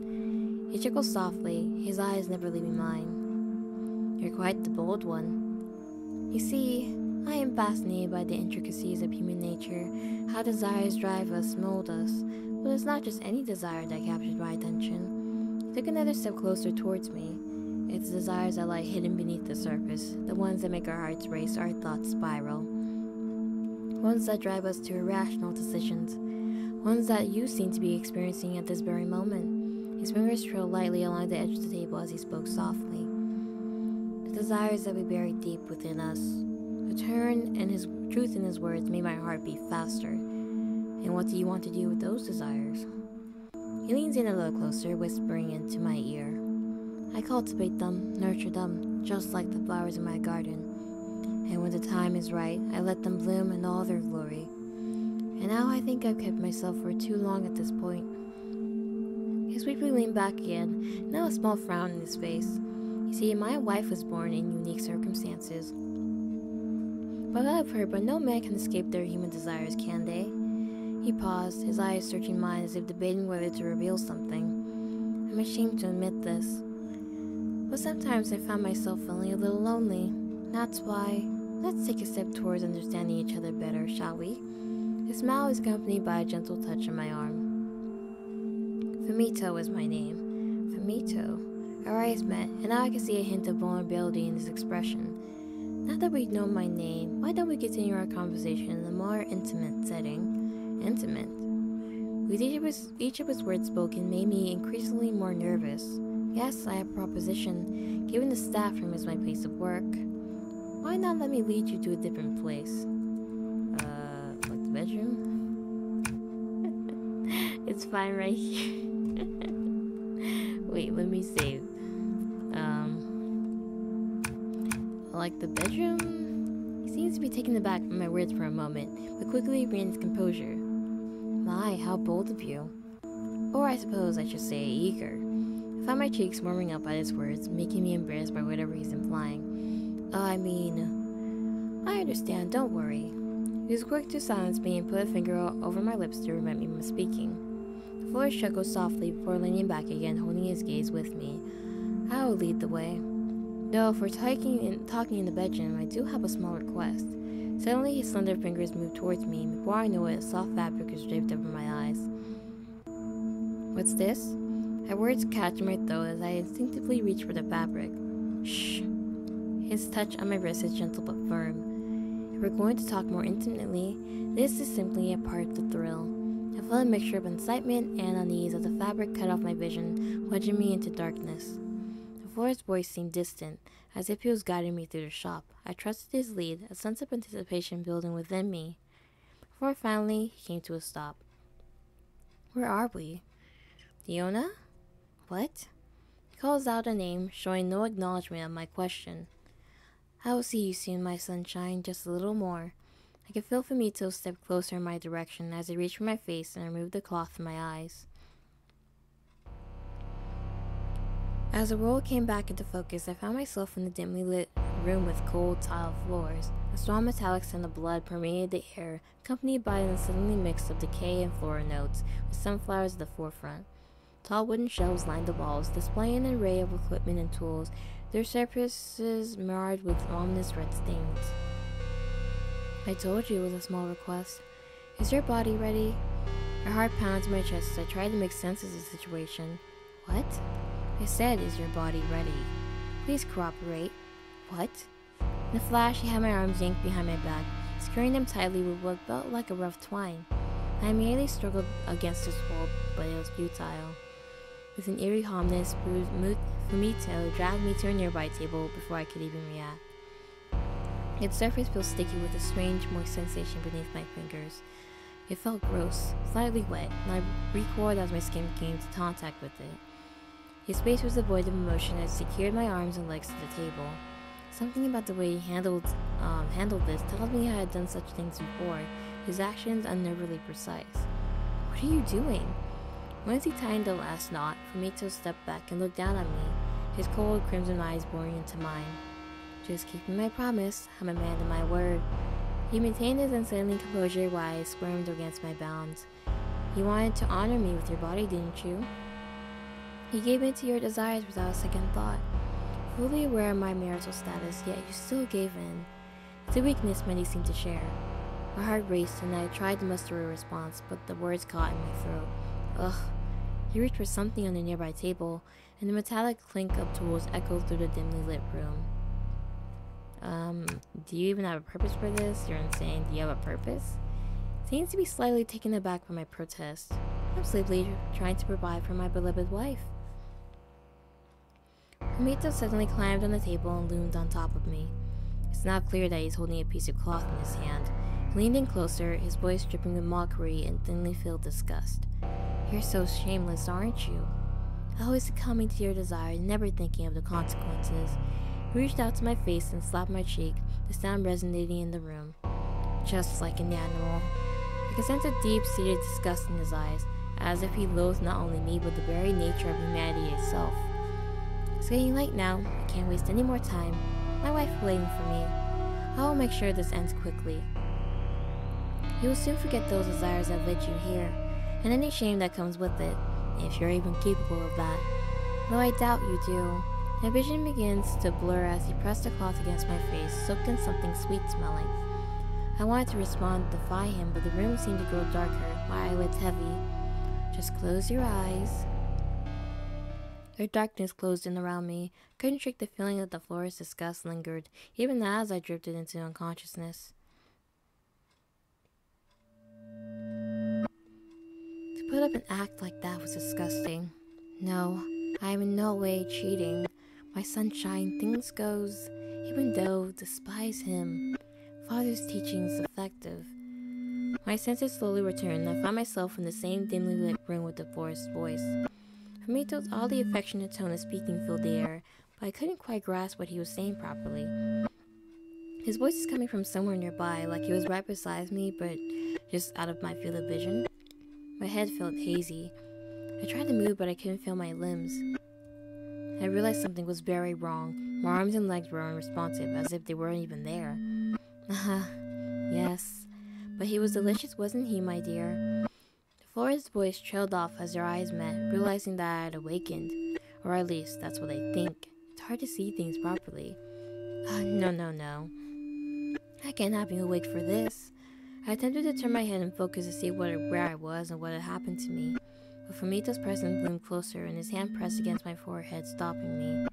He chuckles softly, his eyes never leaving mine. You're quite the bold one. You see, I am fascinated by the intricacies of human nature, how desires drive us, mold us. But it's not just any desire that captured my attention. He took another step closer towards me. It's desires that lie hidden beneath the surface, the ones that make our hearts race, our thoughts spiral. Ones that drive us to irrational decisions. Ones that you seem to be experiencing at this very moment. His fingers trailed lightly along the edge of the table as he spoke softly. The desires that we bury deep within us. A turn and his truth in his words made my heart beat faster. And what do you want to do with those desires? He leans in a little closer, whispering into my ear. I cultivate them, nurture them, just like the flowers in my garden. And when the time is right, I let them bloom in all their glory. And now I think I've kept myself for too long at this point. He swiftly leaned back again, now a small frown in his face. You see, my wife was born in unique circumstances. But I've heard, but no man can escape their human desires, can they? He paused, his eyes searching mine as if debating whether to reveal something. I'm ashamed to admit this, but sometimes I find myself feeling a little lonely. That's why, let's take a step towards understanding each other better, shall we? His smile is accompanied by a gentle touch on my arm. Fumito is my name. Fumito. Our eyes met, and now I can see a hint of vulnerability in his expression. Now that we know my name, why don't we continue our conversation in a more intimate setting? Intimate. With each of his, each of his words spoken made me increasingly more nervous. Yes, I have a proposition. Given the staff room is my place of work, why not let me lead you to a different place? Uh, like the bedroom? it's fine right here. Wait, let me save. Um, like the bedroom? He seems to be taken aback by my words for a moment, but quickly regains composure. My, how bold of you. Or I suppose I should say eager. I find my cheeks warming up at his words, making me embarrassed by whatever he's implying. Uh, I mean, I understand, don't worry. He was quick to silence me and put a finger over my lips to prevent me from speaking. The floor chuckled softly before leaning back again, holding his gaze with me. I will lead the way. Though for talking in, talking in the bedroom, I do have a small request. Suddenly, his slender fingers moved towards me. Before I knew it, a soft fabric was draped over my eyes. What's this? My words catch in my throat as I instinctively reach for the fabric. Shh. His touch on my wrist is gentle but firm. If we're going to talk more intimately, this is simply a part of the thrill. I felt a mixture of excitement and unease as the fabric cut off my vision, wedging me into darkness. Floor's voice seemed distant, as if he was guiding me through the shop. I trusted his lead, a sense of anticipation building within me. Before finally he came to a stop. Where are we? Diona? What? He calls out a name, showing no acknowledgement of my question. I will see you soon, my sunshine, just a little more. I could feel Fumito step closer in my direction as he reached for my face and removed the cloth from my eyes. As the world came back into focus, I found myself in the dimly lit room with cold tile floors. A strong metallic scent of blood permeated the air, accompanied by an unsettling mix of decay and floral notes, with sunflowers at the forefront. Tall wooden shelves lined the walls, displaying an array of equipment and tools, their surfaces marred with ominous red stains. I told you it was a small request. Is your body ready? My heart pounded in my chest as I tried to make sense of the situation. What? I said, is your body ready? Please cooperate. What? In a flash, he had my arms yanked behind my back, securing them tightly with what felt like a rough twine. I immediately struggled against his hold, but it was futile. With an eerie calmness, Fumito dragged me to a nearby table before I could even react. Its surface felt sticky with a strange, moist sensation beneath my fingers. It felt gross, slightly wet, and I recoiled as my skin came into contact with it. His face was devoid of emotion as he secured my arms and legs to the table. Something about the way he handled um, handled this tells me I had done such things before. His actions unnervingly precise. What are you doing? Once he tied the last knot, Fumito stepped back and looked down at me, his cold crimson eyes boring into mine. Just keeping my promise, I'm a man of my word. He maintained his unsettling composure while I squirmed against my bounds. You wanted to honor me with your body, didn't you? He gave in to your desires without a second thought. Fully aware of my marital status, yet you still gave in. It's a weakness many seem to share. My heart raced and I tried to muster a response, but the words caught in my throat. Ugh. He reached for something on the nearby table, and the metallic clink of tools echoed through the dimly lit room. Um, do you even have a purpose for this? You're insane. Do you have a purpose? Seems to be slightly taken aback by my protest. I'm simply trying to provide for my beloved wife. Fumito suddenly climbed on the table and loomed on top of me. It's now clear that he's holding a piece of cloth in his hand. He leaned in closer, his voice dripping with mockery and thinly veiled disgust. You're so shameless, aren't you? Always succumbing to your desire, never thinking of the consequences. He reached out to my face and slapped my cheek, the sound resonating in the room. Just like an animal. I could sense a deep-seated disgust in his eyes, as if he loathed not only me, but the very nature of humanity itself. It's getting late now. I can't waste any more time. My wife waiting for me. I will make sure this ends quickly. You will soon forget those desires that led you here, and any shame that comes with it, if you're even capable of that. Though I doubt you do. My vision begins to blur as he pressed the cloth against my face, soaked in something sweet smelling. I wanted to respond defy him, but the room seemed to grow darker, my eyelids heavy. Just close your eyes. The darkness closed in around me. Couldn't shake the feeling that the floor's disgust lingered, even as I drifted into unconsciousness. To put up an act like that was disgusting. No, I am in no way cheating. My sunshine, things goes, even though despise him. Father's teaching is effective. My senses slowly returned, and I found myself in the same dimly lit room with the forest voice. Fumito's oddly affectionate tone of speaking filled the air, but I couldn't quite grasp what he was saying properly. His voice is coming from somewhere nearby, like he was right beside me, but just out of my field of vision. My head felt hazy. I tried to move, but I couldn't feel my limbs. I realized something was very wrong. My arms and legs were unresponsive, as if they weren't even there. Ah, yes. But he was delicious, wasn't he, my dear? Flora's voice trailed off as their eyes met, realizing that I had awakened. Or at least, that's what I think. It's hard to see things properly. Uh, no, no, no. I have been awake for this. I attempted to turn my head and focus to see what, where I was and what had happened to me. But Fumito's presence loomed closer and his hand pressed against my forehead, stopping me.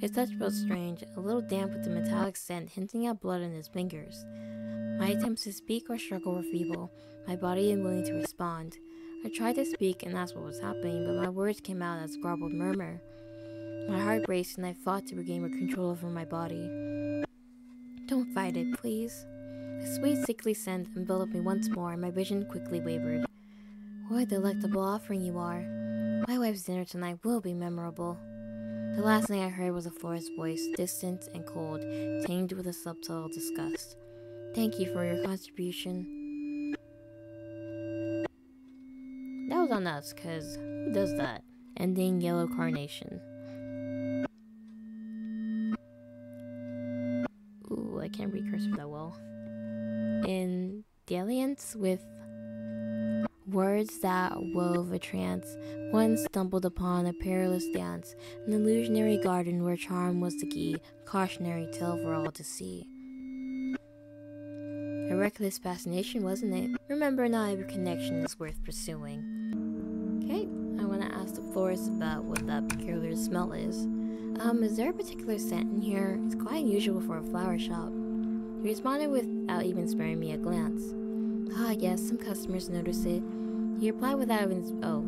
His touch felt strange, a little damp with a metallic scent hinting at blood in his fingers. My attempts to speak or struggle were feeble, my body unwilling to respond. I tried to speak and ask what was happening, but my words came out as a garbled murmur. My heart raced and I fought to regain control over my body. Don't fight it, please. A sweet, sickly scent enveloped me once more, and my vision quickly wavered. What a delectable offering you are. My wife's dinner tonight will be memorable. The last thing I heard was a florist's voice, distant and cold, tinged with a subtle disgust. Thank you for your contribution. That was on us, cause who does that? Ending yellow carnation. Ooh, I can't read cursive that well. In dalliance with words that wove a trance, one stumbled upon a perilous dance, an illusionary garden where charm was the key, cautionary tale for all to see. Reckless fascination, wasn't it? Remember, not every connection is worth pursuing. Okay, I want to ask the florist about what that peculiar smell is. Um, is there a particular scent in here? It's quite unusual for a flower shop. He responded without even sparing me a glance. Ah, yes, some customers notice it. He replied without even. Oh.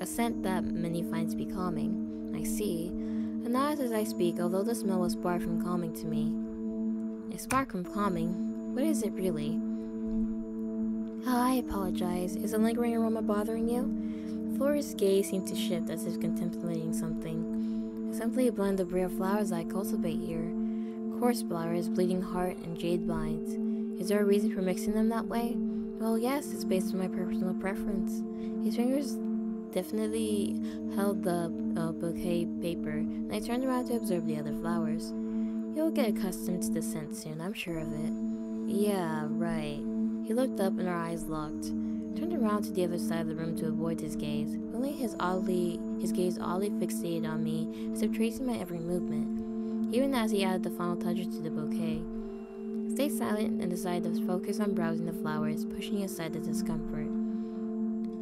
A scent that many find to be calming. I see. And not as I speak, although the smell was far from calming to me. It's far from calming? What is it really? Oh, I apologize. Is a lingering aroma bothering you? Flora's gaze seemed to shift as if contemplating something. Simply a blend of rare flowers I cultivate here. Corpse flowers, bleeding heart, and jade vines. Is there a reason for mixing them that way? Well, yes, it's based on my personal preference. His fingers definitely held the uh, bouquet paper, and I turned around to observe the other flowers. You'll get accustomed to the scent soon, I'm sure of it. Yeah, right. He looked up and our eyes locked. Turned around to the other side of the room to avoid his gaze, Only his oddly his gaze oddly fixated on me, as if tracing my every movement, even as he added the final touches to the bouquet. Stay silent and decided to focus on browsing the flowers, pushing aside the discomfort.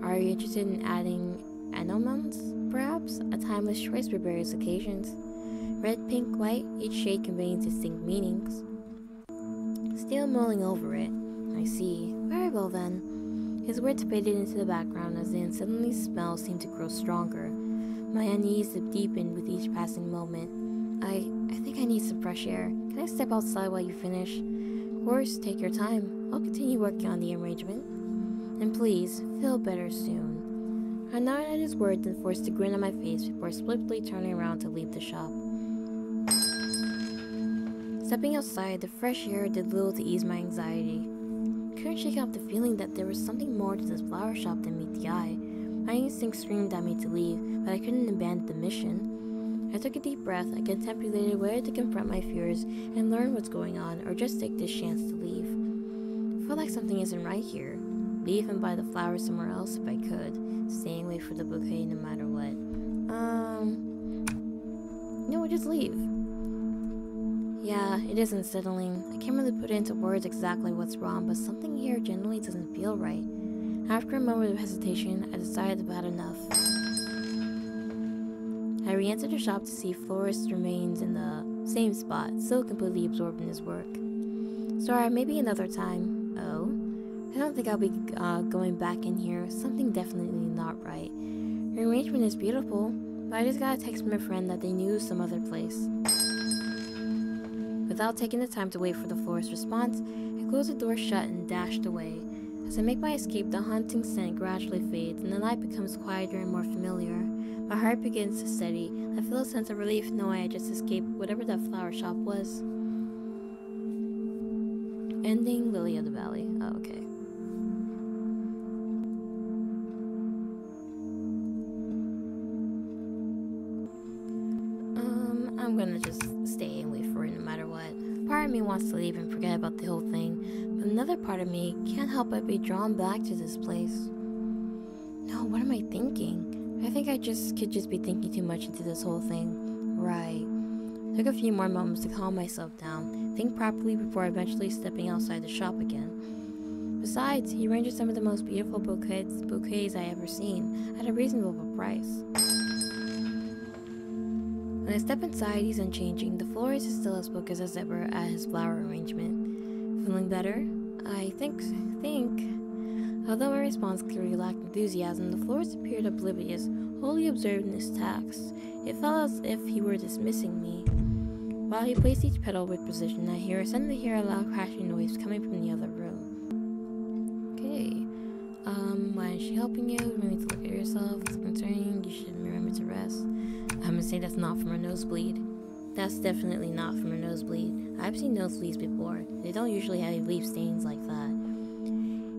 Are you interested in adding anemones, perhaps? A timeless choice for various occasions. Red, pink, white, each shade conveying distinct meanings. Still mulling over it. I see. Very well then. His words faded into the background as the unsettling smell seemed to grow stronger. My unease deepened with each passing moment. I I think I need some fresh air. Can I step outside while you finish? Of course, take your time. I'll continue working on the arrangement. And please, feel better soon. I nodded at his words and forced a grin on my face before swiftly turning around to leave the shop. Stepping outside, the fresh air did little to ease my anxiety. Couldn't shake off the feeling that there was something more to this flower shop than meet the eye. My instinct screamed at me to leave, but I couldn't abandon the mission. I took a deep breath, I contemplated whether to confront my fears and learn what's going on, or just take this chance to leave. I feel like something isn't right here. Leave and buy the flowers somewhere else if I could, staying away for the bouquet no matter what. Um, no, just leave. Yeah, it is unsettling. I can't really put into words exactly what's wrong, but something here generally doesn't feel right. After a moment of hesitation, I decided I've had enough. I re-entered the shop to see Florist remains in the same spot, still completely absorbed in his work. Sorry, maybe another time. Oh? I don't think I'll be uh, going back in here. Something definitely not right. The arrangement is beautiful, but I just got a text from a friend that they knew some other place. Without taking the time to wait for the florist's response, I closed the door shut and dashed away. As I make my escape, the haunting scent gradually fades and the night becomes quieter and more familiar. My heart begins to steady. I feel a sense of relief knowing I just escaped whatever that flower shop was. Ending Lily of the Valley. Oh, okay. Of me wants to leave and forget about the whole thing, but another part of me can't help but be drawn back to this place. No, what am I thinking? I think I just could just be thinking too much into this whole thing. Right. Took a few more moments to calm myself down, think properly before eventually stepping outside the shop again. Besides, he arranged some of the most beautiful bouquets, bouquets I ever seen at a reasonable price. When I step inside, he's unchanging. The florist is still as focused as ever at his flower arrangement. Feeling better? I think, think. Although my response clearly lacked enthusiasm, the florist appeared oblivious, wholly absorbed in his task. It felt as if he were dismissing me. While he placed each petal with precision, I hear suddenly hear a loud crashing noise coming from the other room. Okay. Um, why is she helping you? You need to look at yourself. It's concerning. You should remember to rest. I'm gonna say that's not from a nosebleed. That's definitely not from a nosebleed. I've seen nosebleeds before. They don't usually have leaf stains like that.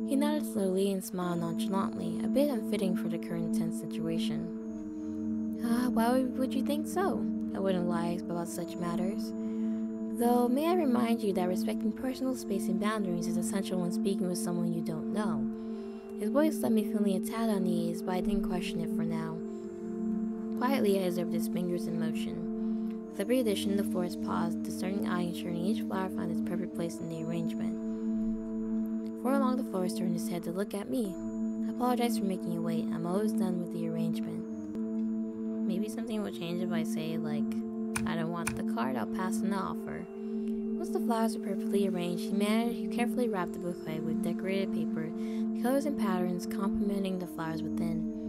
He nodded slowly and smiled nonchalantly, a bit unfitting for the current tense situation. Uh, why would you think so? I wouldn't lie about such matters. Though, may I remind you that respecting personal space and boundaries is essential when speaking with someone you don't know. His voice left me feeling a tad uneasy, but I didn't question it for now. Quietly, I observed his fingers in motion. With every addition, the florist paused, discerning eye ensuring each flower found its perfect place in the arrangement. Before long, the florist turned his head to look at me. I apologize for making you wait. I'm always done with the arrangement. Maybe something will change if I say, like, I don't want the card, I'll pass on the offer. Once the flowers were perfectly arranged, he managed to carefully wrap the bouquet with decorated paper, colors and patterns complementing the flowers within.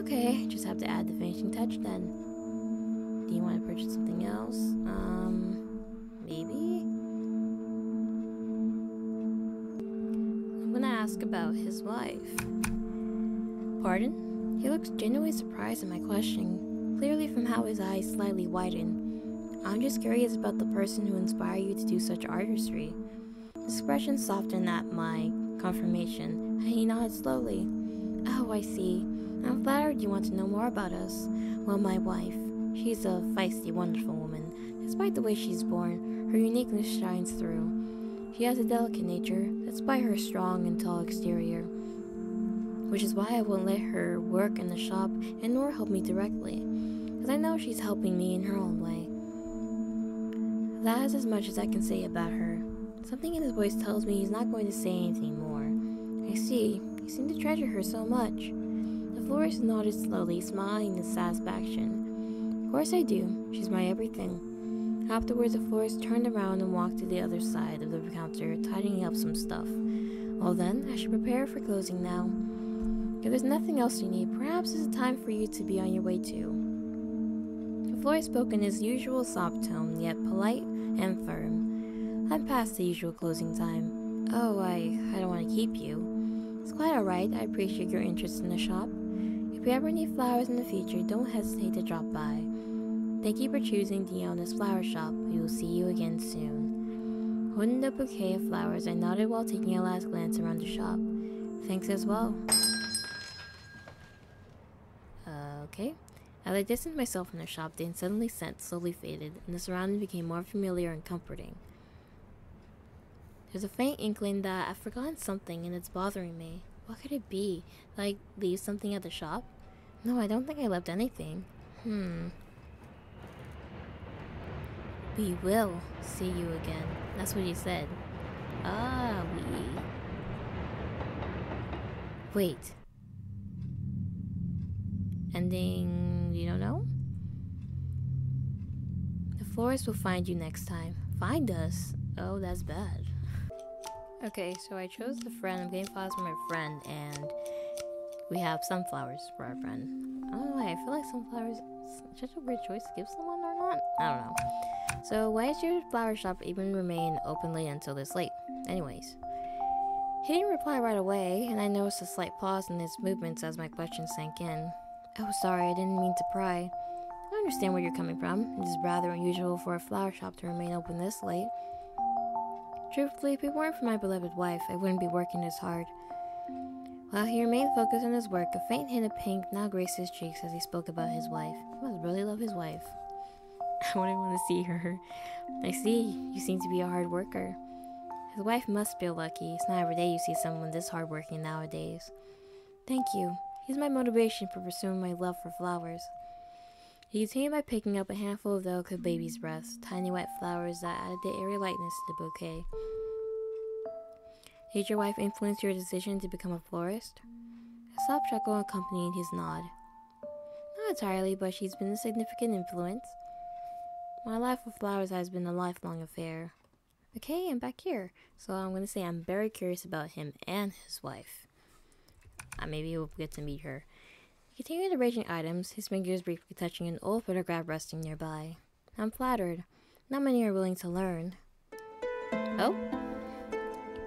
Okay, just have to add the finishing touch then. Do you want to purchase something else? Um, maybe? I'm gonna ask about his wife. Pardon? He looks genuinely surprised at my question, clearly from how his eyes slightly widen. I'm just curious about the person who inspired you to do such artistry. His expression softened at my confirmation, and he nodded slowly. Oh, I see. I'm flattered you want to know more about us. Well, my wife. She's a feisty, wonderful woman. Despite the way she's born, her uniqueness shines through. She has a delicate nature, despite her strong and tall exterior. Which is why I won't let her work in the shop and nor help me directly, because I know she's helping me in her own way. That is as much as I can say about her. Something in his voice tells me he's not going to say anything more. I see, seem to treasure her so much. The florist nodded slowly, smiling in satisfaction. Of course I do. She's my everything. Afterwards, the florist turned around and walked to the other side of the counter, tidying up some stuff. Well then, I should prepare for closing now. If there's nothing else you need, perhaps it's a time for you to be on your way too. The florist spoke in his usual soft tone, yet polite and firm. I'm past the usual closing time. Oh, I, I don't want to keep you. It's quite alright. I appreciate your interest in the shop. If you ever need flowers in the future, don't hesitate to drop by. Thank you for choosing Diona's Flower Shop. We will see you again soon. Holding the bouquet of flowers, I nodded while taking a last glance around the shop. Thanks as well. Okay. As I distanced myself from the shop, the unsettling scent slowly faded, and the surroundings became more familiar and comforting. There's a faint inkling that I've forgotten something and it's bothering me. What could it be? Like, leave something at the shop? No, I don't think I left anything. Hmm. We will see you again. That's what he said. Ah, we. Wait. Ending. You don't know? The florist will find you next time. Find us? Oh, that's bad. Okay, so I chose the friend. I'm getting flowers for my friend, and we have sunflowers for our friend. I don't know why. I feel like sunflowers such a weird choice to give someone or not. I don't know. So why does your flower shop even remain open late until this late? Anyways. He didn't reply right away, and I noticed a slight pause in his movements as my question sank in. Oh, sorry, I didn't mean to pry. I understand where you're coming from. It is rather unusual for a flower shop to remain open this late. Truthfully, if it weren't for my beloved wife, I wouldn't be working this hard. While he remained focused on his work, a faint hint of pink now graced his cheeks as he spoke about his wife. He must really love his wife. I wouldn't want to see her. I see, you seem to be a hard worker. His wife must feel lucky. It's not every day you see someone this hardworking nowadays. Thank you. He's my motivation for pursuing my love for flowers. He continued by picking up a handful of delicate baby's breaths, tiny wet flowers that added the airy lightness to the bouquet. Did your wife influence your decision to become a florist? A soft chuckle accompanied his nod. Not entirely, but she's been a significant influence. My life with flowers has been a lifelong affair. Okay, I'm back here. So I'm going to say I'm very curious about him and his wife. Uh, maybe we'll get to meet her. He continued arranging items, his fingers briefly touching an old photograph resting nearby. I'm flattered. Not many are willing to learn. Oh?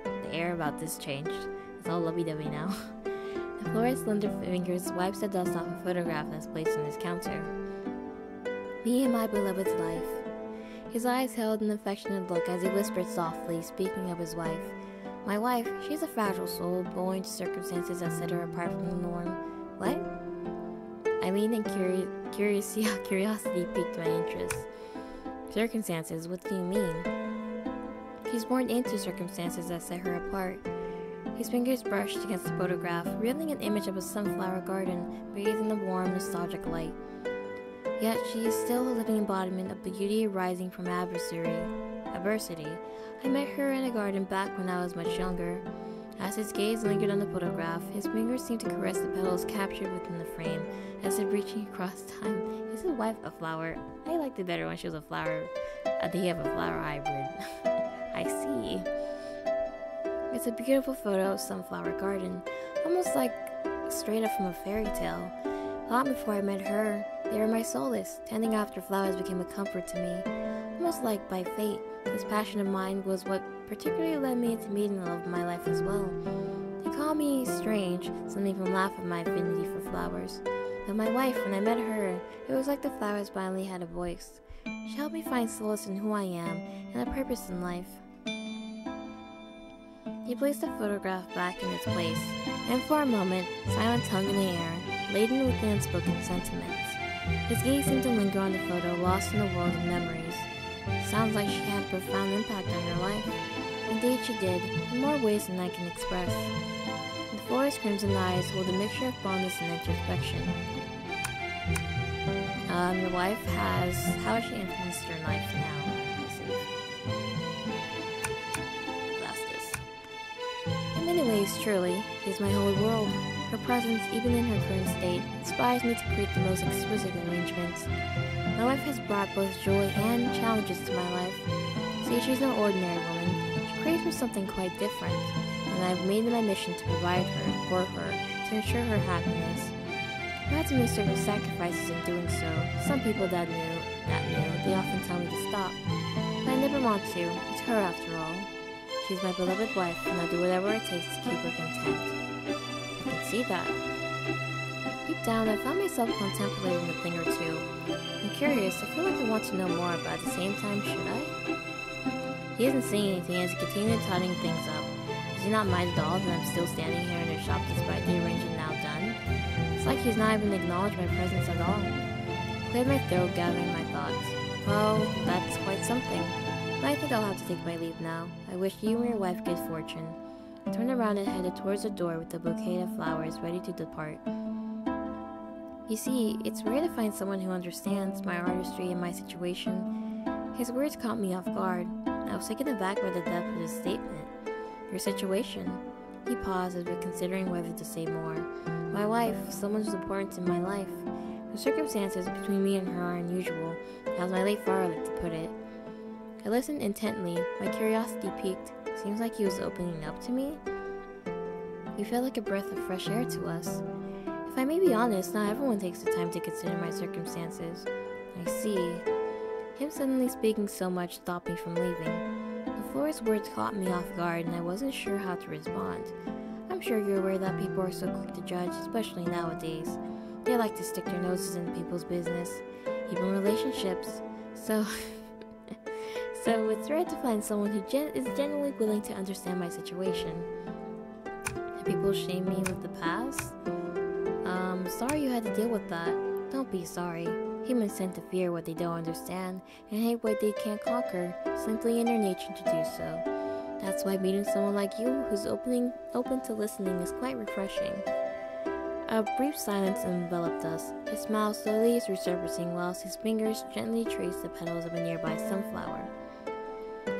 The air about this changed. It's all lovey-dovey now. the florist's slender fingers wipes the dust off a photograph that's placed on his counter. Me and my beloved's life. His eyes held an affectionate look as he whispered softly, speaking of his wife. My wife, she's a fragile soul, born to circumstances that set her apart from the norm. What? I mean, in curi- curiosity, curiosity piqued my interest. Circumstances? What do you mean? She's born into circumstances that set her apart. His fingers brushed against the photograph, revealing an image of a sunflower garden bathed in a warm, nostalgic light. Yet she is still a living embodiment of beauty arising from adversary. Adversity. I met her in a garden back when I was much younger. As his gaze lingered on the photograph, his fingers seemed to caress the petals captured within the frame, as if reaching across time. Is his wife a flower? I liked it better when she was a flower. A day of a flower hybrid. I see. It's a beautiful photo of sunflower garden, almost like straight up from a fairy tale. Long before I met her, they were my solace. Tending after flowers became a comfort to me. Almost like by fate, this passion of mine was what particularly led me to meeting the love of my life as well. They call me strange, some even laugh at my affinity for flowers. But my wife, when I met her, it was like the flowers finally had a voice. She helped me find solace in who I am and a purpose in life. He placed the photograph back in its place, and for a moment, silence hung in the air, laden with the unspoken sentiments. His gaze seemed to linger on the photo, lost in a world of memories. Sounds like she had a profound impact on your life. Indeed, she did, in more ways than I can express. The forest crimson eyes hold a mixture of fondness and introspection. Um, your wife has. How has she influenced your life now? In many ways, truly, she is my whole world. Her presence, even in her current state, inspires me to create the most exquisite arrangements. My wife has brought both joy and challenges to my life. See, she's no ordinary woman. Craves for something quite different, and I've made it my mission to provide her, for her, to ensure her happiness. I had to make certain sacrifices in doing so. Some people that knew, that knew, they often tell me to stop. But I never want to. It's her after all. She's my beloved wife, and I'll do whatever it takes to keep her content I can see that. Deep down, I found myself contemplating a thing or two. I'm curious, I feel like I want to know more, but at the same time, should I? He isn't saying anything as he continued tidying things up. Does he not mind at all that I'm still standing here in his shop despite the arranging now done? It's like he's not even acknowledged my presence at all. I cleared my throat, gathering my thoughts. Well, that's quite something. But I think I'll have to take my leave now. I wish you and your wife good fortune turned around and headed towards the door with a bouquet of flowers ready to depart. You see, it's rare to find someone who understands my artistry and my situation. His words caught me off guard. I was taken aback by the depth of his statement. Your situation. He paused as if considering whether to say more. My wife, someone who's important in my life. The circumstances between me and her are unusual, as my late father liked to put it. I listened intently, my curiosity piqued. Seems like he was opening up to me. He felt like a breath of fresh air to us. If I may be honest, not everyone takes the time to consider my circumstances. I see. Him suddenly speaking so much stopped me from leaving. The florist's words caught me off guard, and I wasn't sure how to respond. I'm sure you're aware that people are so quick to judge, especially nowadays. They like to stick their noses in people's business, even relationships. So, so it's rare to find someone who gen- is genuinely willing to understand my situation. people shame me with the past? Um, sorry you had to deal with that. Don't be sorry. Humans tend to fear what they don't understand and hate what they can't conquer, simply in their nature to do so. That's why meeting someone like you who's opening open to listening is quite refreshing. A brief silence enveloped us. His smile slowly resurfacing whilst his fingers gently trace the petals of a nearby sunflower.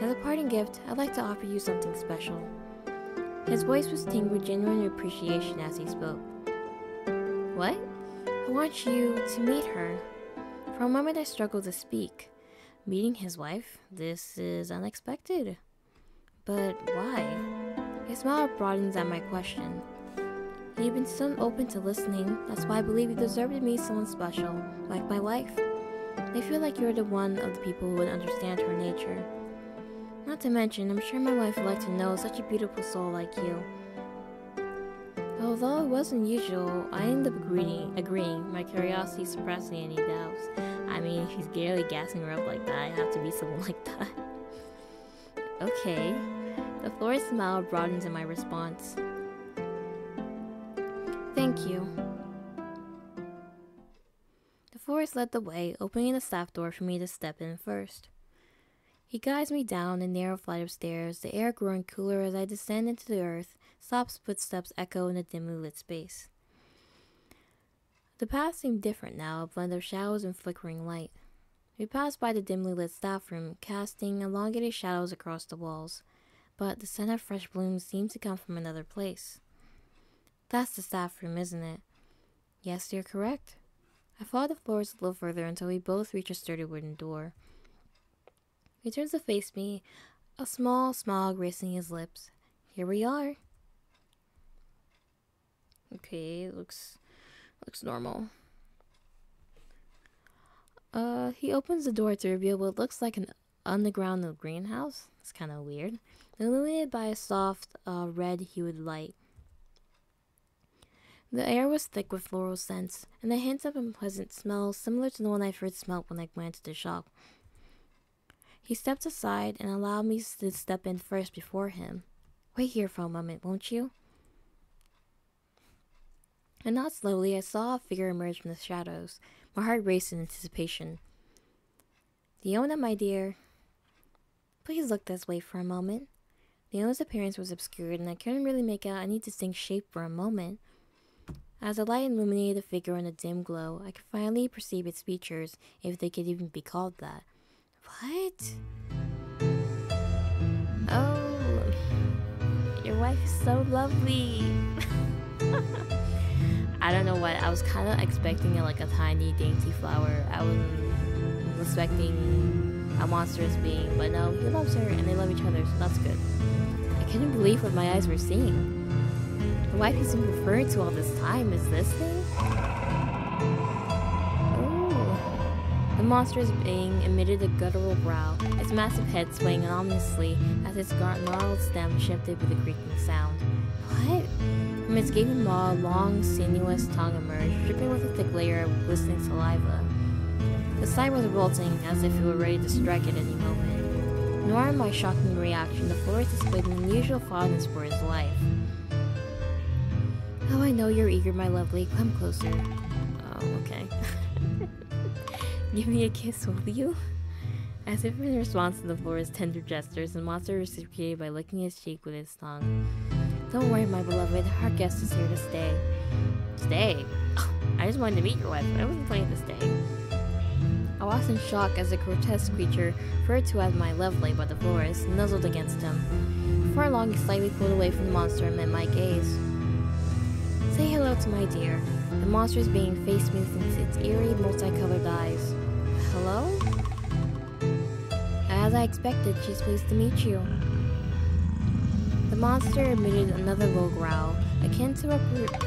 As a parting gift, I'd like to offer you something special. His voice was tinged with genuine appreciation as he spoke. What? I want you to meet her. For a moment, I struggled to speak. Meeting his wife? This is unexpected. But why? His smile broadens at my question. You've been so open to listening, that's why I believe you deserve to meet someone special, like my wife. I feel like you're the one of the people who would understand her nature. Not to mention, I'm sure my wife would like to know such a beautiful soul like you. Although it wasn't usual, I ended up agreeing, agreeing, my curiosity suppressing any doubts. I mean, if he's barely gassing her up like that, I have to be someone like that. okay. The florist smile broadens in my response. Thank you. The florist led the way, opening the staff door for me to step in first. He guides me down a narrow flight of stairs, the air growing cooler as I descend into the earth, Sop's footsteps echo in the dimly lit space. The path seemed different now, a blend of shadows and flickering light. We passed by the dimly lit staff room, casting elongated shadows across the walls, but the scent of fresh blooms seemed to come from another place. That's the staff room, isn't it? Yes, you're correct. I followed the floors a little further until we both reached a sturdy wooden door. He turns to face me, a small smile gracing his lips. Here we are. Okay, looks looks normal. Uh, he opens the door to reveal what looks like an underground greenhouse. It's kind of weird. Illuminated by a soft, uh, red hued light. The air was thick with floral scents, and a hint of unpleasant smell similar to the one I first smelled when I went to the shop. He stepped aside and allowed me to step in first before him. Wait here for a moment, won't you? And not slowly, I saw a figure emerge from the shadows. My heart raced in anticipation. Diona, my dear. Please look this way for a moment. Diona's appearance was obscured, and I couldn't really make out any distinct shape for a moment. As the light illuminated the figure in a dim glow, I could finally perceive its features, if they could even be called that. What? Oh, your wife is so lovely. I don't know what, I was kind of expecting a, like a tiny dainty flower. I was expecting a monstrous being, but no, he loves her and they love each other, so that's good. I couldn't believe what my eyes were seeing. Wife he's been referring to all this time is this thing? Ooh. The monstrous being emitted a guttural growl, its massive head swaying ominously as its gnarled stem shifted with a creaking sound. What? From its gaping maw, a long, sinuous tongue emerged, dripping with a thick layer of glistening saliva. The sight was revolting, as if it were ready to strike at any moment. Nor in my shocking reaction, the florist displayed an unusual fondness for his life. Oh, I know you're eager, my lovely. Come closer. Oh, okay. Give me a kiss, will you? As if in response to the forest's tender gestures, the monster reciprocated by licking his cheek with his tongue. Don't worry, my beloved. Our guest is here to stay. Stay? I just wanted to meet your wife. But I wasn't planning to stay. I was in shock as the grotesque creature, referred to as my lovely by the florist, nuzzled against him. Before long, he slightly pulled away from the monster and met my gaze. Say hello to my dear. The monster's being faced me with its eerie, multicolored eyes. Hello? As I expected, she's pleased to meet you. The monster emitted another low growl, akin to a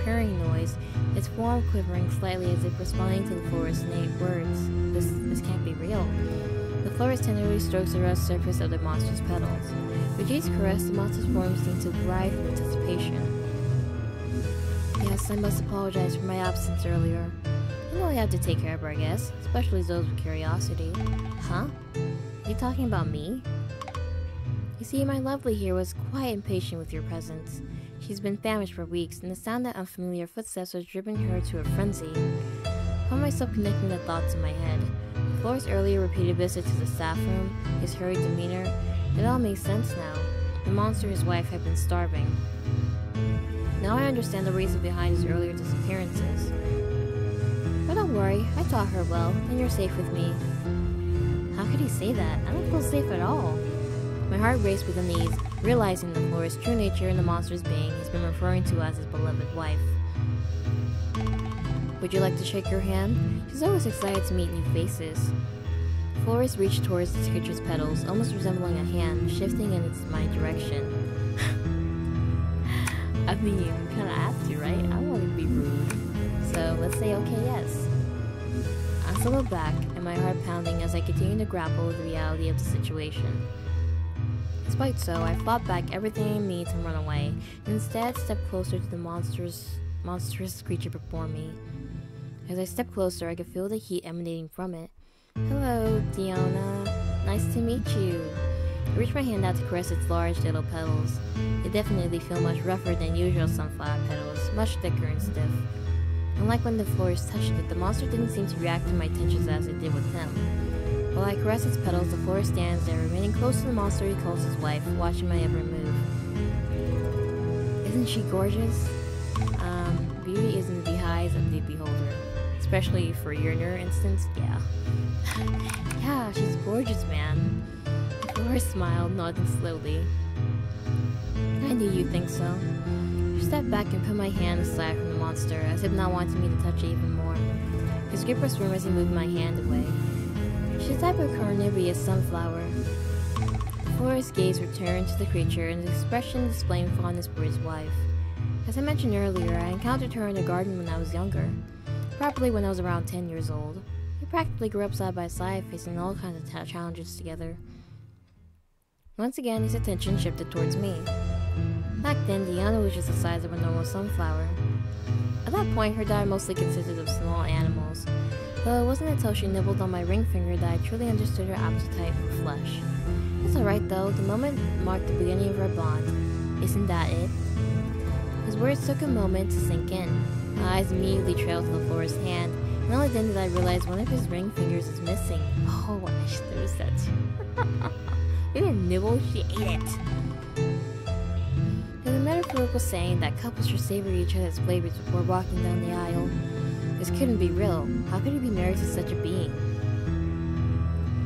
purring noise, its form quivering slightly as if responding to the florist's words. This, this can't be real. The florist tenderly strokes the rough surface of the monster's petals. With each caress, the monster's form seemed to writhe with anticipation. Yes, I must apologize for my absence earlier. You know I have to take care of her, I guess, especially those with curiosity. Huh? You talking about me? You see, my lovely here was quite impatient with your presence. She's been famished for weeks, and the sound of unfamiliar footsteps was driven her to a frenzy. I found myself connecting the thoughts in my head. Flora's earlier repeated visit to the staff room, his hurried demeanor, it all makes sense now. The monster his wife had been starving. Now I understand the reason behind his earlier disappearances. But don't worry, I taught her well, and you're safe with me. How could he say that? I don't feel safe at all. My heart raced with unease, realizing the Flora's true nature and the monster's being he's been referring to as his beloved wife. Would you like to shake her hand? She's always excited to meet new faces. Floris reached towards the creature's petals, almost resembling a hand, shifting in its my direction. I mean, you kinda have to, right? I want to be rude. So let's say okay, yes. I settled back, and my heart pounding as I continued to grapple with the reality of the situation. Despite so, I fought back everything in me to run away, and instead stepped closer to the monstrous, monstrous creature before me. As I stepped closer, I could feel the heat emanating from it. Hello, Diona. Nice to meet you. I reached my hand out to caress its large little petals. They definitely feel much rougher than usual sunflower petals, much thicker and stiff. Unlike when the florist touched it, the monster didn't seem to react to my touches as it did with him. While I caress its petals, the florist stands there, remaining close to the monster he calls his wife, watching my every move. Isn't she gorgeous? Um, beauty is in the eyes of the beholder. Especially for your instance, yeah. yeah, she's gorgeous, man. Laura smiled, nodding slowly. I knew you'd think so. I stepped back and put my hand aside from the monster, as if not wanting me to touch it even more. His grip was firm as he moved my hand away. She's a type of carnivorous sunflower. Forrest's gaze returned to the creature, and his expression displaying fondness for his wife. As I mentioned earlier, I encountered her in the garden when I was younger. Probably when I was around 10 years old. We practically grew up side by side, facing all kinds of challenges together. Once again, his attention shifted towards me. Back then, Diona was just the size of a normal sunflower. At that point, her diet mostly consisted of small animals, though it wasn't until she nibbled on my ring finger that I truly understood her appetite for flesh. It's alright though, the moment marked the beginning of our bond. Isn't that it? His words took a moment to sink in. My eyes immediately trailed to the florist's hand, and only then did I realize one of his ring fingers is missing. Oh, I should have said. we didn't nibble, she ate it. There's a metaphorical saying that couples should savor each other's flavors before walking down the aisle. This couldn't be real. How could he be married to such a being?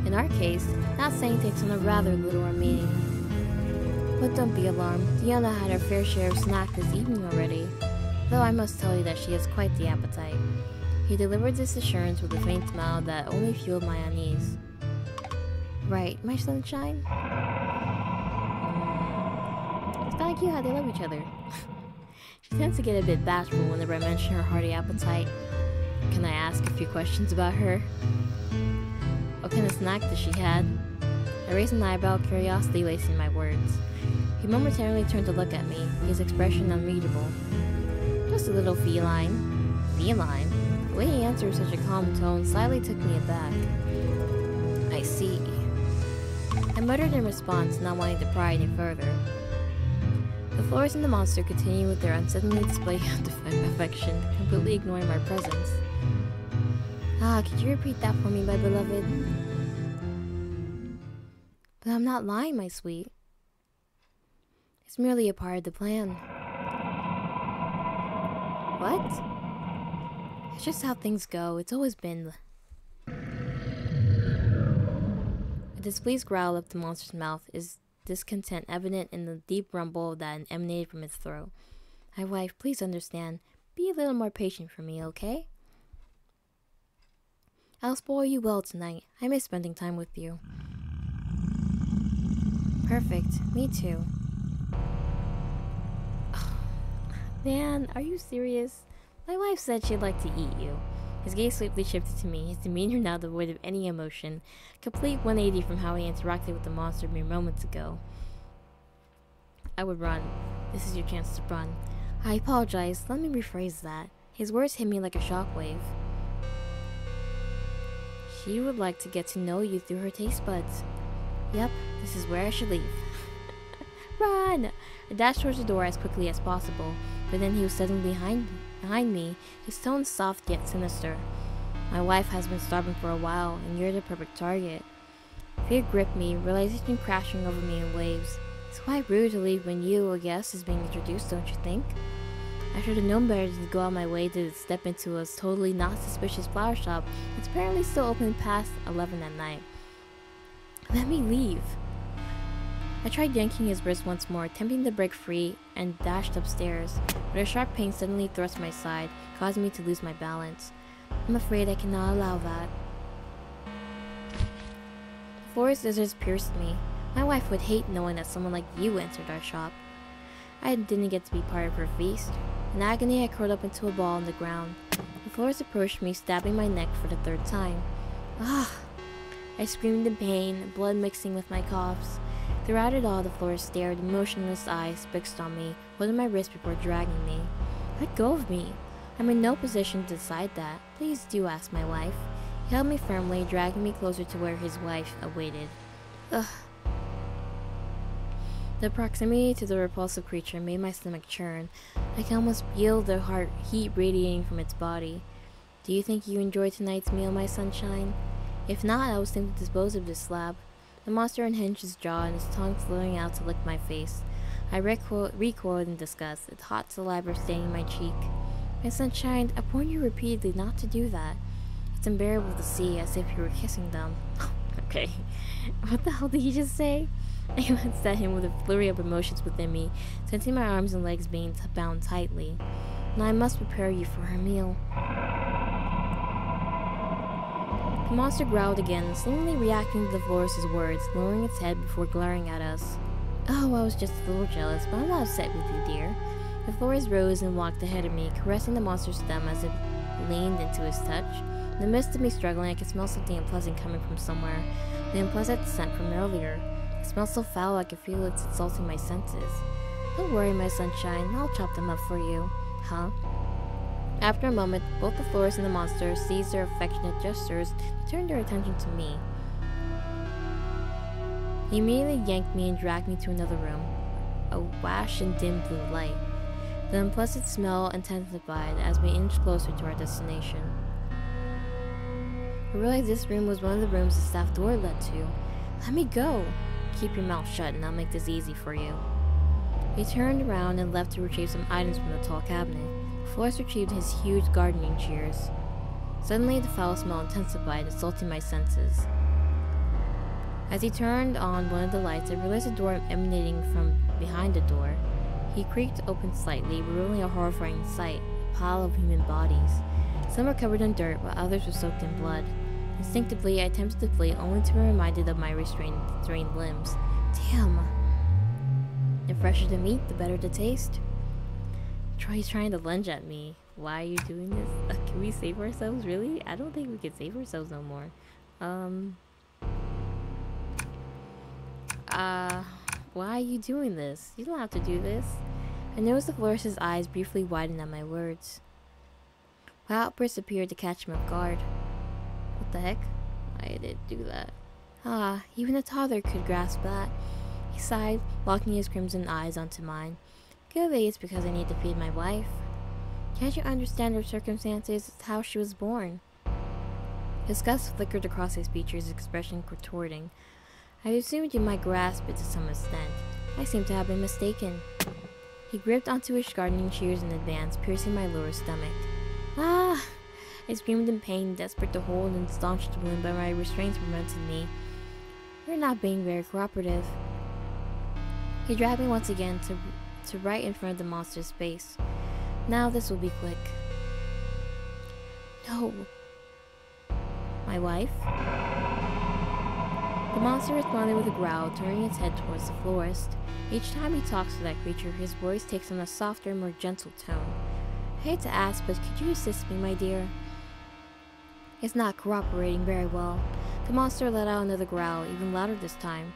In our case, that saying takes on a rather literal meaning. But don't be alarmed, Diona had her fair share of snack this evening already though I must tell you that she has quite the appetite. He delivered this assurance with a faint smile that only fueled my unease. Right, my sunshine? It's kind of cute how they love each other. she tends to get a bit bashful whenever I mention her hearty appetite. Can I ask a few questions about her? What kind of snack does she had? I raised an eyebrow, curiosity lacing my words. He momentarily turned to look at me, his expression unreadable. Just a little feline. Feline? The way he answered such a calm tone slightly took me aback. I see. I muttered in response, not wanting to pry any further. The flowers and the monster continue with their unsettling display of affection, completely ignoring my presence. Ah, could you repeat that for me, my beloved? But I'm not lying, my sweet. It's merely a part of the plan. What? It's just how things go. It's always been. A displeased growl of the monster's mouth is discontent evident in the deep rumble that emanated from its throat. My wife, please understand. Be a little more patient for me, okay? I'll spoil you well tonight. I miss spending time with you. Perfect. Me too. Man, are you serious? My wife said she'd like to eat you. His gaze swiftly shifted to me, his demeanor now devoid of any emotion, complete 180 from how he interacted with the monster mere moments ago. I would run. This is your chance to run. I apologize. Let me rephrase that. His words hit me like a shockwave. She would like to get to know you through her taste buds. Yep, this is where I should leave. Run! I dashed towards the door as quickly as possible, but then he was suddenly behind, behind me, his tone soft yet sinister. My wife has been starving for a while, and you're the perfect target. Fear gripped me, realization crashing over me in waves. It's quite rude to leave when you, a guest, is being introduced, don't you think? I should have known better to go out my way to step into a totally not suspicious flower shop that's apparently still open past 11 at night. Let me leave. I tried yanking his wrist once more, attempting to break free, and dashed upstairs, but a sharp pain suddenly thrust my side, causing me to lose my balance. I'm afraid I cannot allow that. Forest scissors pierced me. My wife would hate knowing that someone like you entered our shop. I didn't get to be part of her feast. In agony, I curled up into a ball on the ground. The Flores approached me, stabbing my neck for the third time. Ah! I screamed in pain, blood mixing with my coughs. Throughout it all, the floor stared, motionless eyes fixed on me, holding my wrist before dragging me. Let go of me. I'm in no position to decide that. Please do ask my wife. He held me firmly, dragging me closer to where his wife awaited. Ugh. The proximity to the repulsive creature made my stomach churn. I can almost feel the heart heat radiating from its body. Do you think you enjoyed tonight's meal, my sunshine? If not, I was thinking to dispose of this slab. The monster unhinged his jaw and his tongue flowing out to lick my face. I recoiled, in disgust, its hot saliva staining my cheek. My sunshine, I warned you repeatedly not to do that. It's unbearable to see, as if you were kissing them. okay, what the hell did he just say? I glanced at him with a flurry of emotions within me, sensing my arms and legs being bound tightly. Now I must prepare you for her meal. The monster growled again, seemingly reacting to the Flores' words, lowering its head before glaring at us. Oh, I was just a little jealous, but I'm not upset with you, dear. The Flores rose and walked ahead of me, caressing the monster's stem as it leaned into his touch. In the midst of me struggling, I could smell something unpleasant coming from somewhere. The unpleasant scent from earlier. It smelled so foul I could feel it insulting my senses. Don't worry, my sunshine. I'll chop them up for you. Huh? After a moment, both the Flores and the monster ceased their affectionate gestures to turn their attention to me. He immediately yanked me and dragged me to another room, a wash in dim blue light. The unpleasant smell intensified as we inched closer to our destination. I realized this room was one of the rooms the staff door led to. Let me go! Keep your mouth shut and I'll make this easy for you. He turned around and left to retrieve some items from the tall cabinet. Flores retrieved his huge gardening shears. Suddenly, the foul smell intensified, assaulting my senses. As he turned on one of the lights, I realized a door emanating from behind the door. He creaked open slightly, revealing a horrifying sight a pile of human bodies. Some were covered in dirt, while others were soaked in blood. Instinctively, I attempted to flee, only to be reminded of my restrained, restrained limbs. Damn! The fresher the meat, the better the taste. Troy's trying to lunge at me. Why are you doing this? Uh, can we save ourselves, really? I don't think we can save ourselves no more. Um... Uh... Why are you doing this? You don't have to do this. I noticed the Flores' eyes briefly widen at my words. My outburst appeared to catch him off guard. What the heck? I didn't do that. Ah, even a toddler could grasp that. He sighed, locking his crimson eyes onto mine. Clearly it's because I need to feed my wife. Can't you understand her circumstances? It's how she was born. Disgust flickered across his features, expression contorting. I assumed you might grasp it to some extent. I seem to have been mistaken. He gripped onto his gardening shears in advance, piercing my lower stomach. Ah! I screamed in pain, desperate to hold and staunch the wound, but my restraints prevented me. You're not being very cooperative. He dragged me once again to to right in front of the monster's face. Now this will be quick. No. My wife? The monster responded with a growl, turning its head towards the florist. Each time he talks to that creature, his voice takes on a softer, more gentle tone. I hate to ask, but could you assist me, my dear? It's not cooperating very well. The monster let out another growl, even louder this time.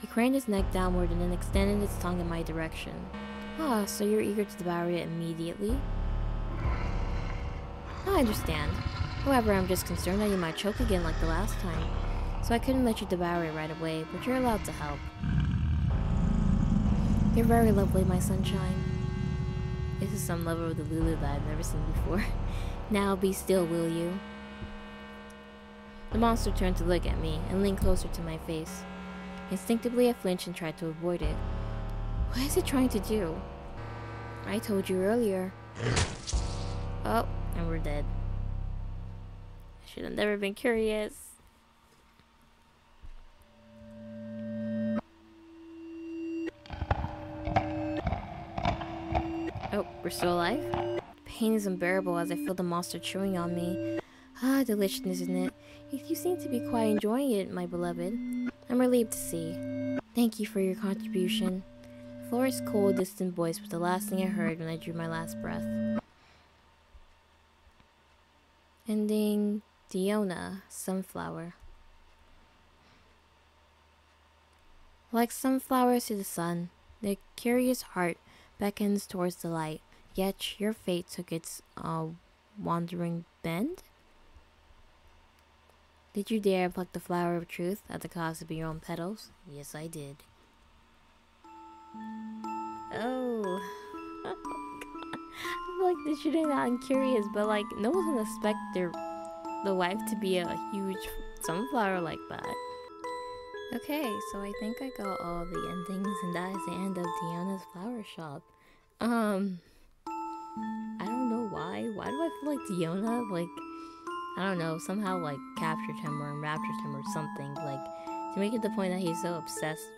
He craned his neck downward and then extended its tongue in my direction. Ah, so you're eager to devour it immediately? I understand. However, I'm just concerned that you might choke again like the last time. So I couldn't let you devour it right away, but you're allowed to help. You're very lovely, my sunshine. This is some level of the Lulu that I've never seen before. now be still, will you? The monster turned to look at me and leaned closer to my face. Instinctively, I flinched and tried to avoid it. What is it trying to do? I told you earlier. Oh, and we're dead. I should have never been curious. Oh, we're still alive? Pain is unbearable as I feel the monster chewing on me. Ah, delicious, isn't it? You seem to be quite enjoying it, my beloved. I'm relieved to see. Thank you for your contribution. Flora's cold, distant voice was the last thing I heard when I drew my last breath. Ending Diona, Sunflower. Like sunflowers to the sun, the curious heart beckons towards the light, yet your fate took its uh, wandering bend? Did you dare pluck the flower of truth at the cost of your own petals? Yes, I did. Oh. I feel like this shouldn't I'm curious, but like no one's gonna expect their the wife to be a huge sunflower like that. Okay, so I think I got all the endings, and that is the end of Diona's flower shop. Um, I don't know why. Why do I feel like Diana, like I don't know, somehow like captured him or enraptured him or something, like to make it the point that he's so obsessed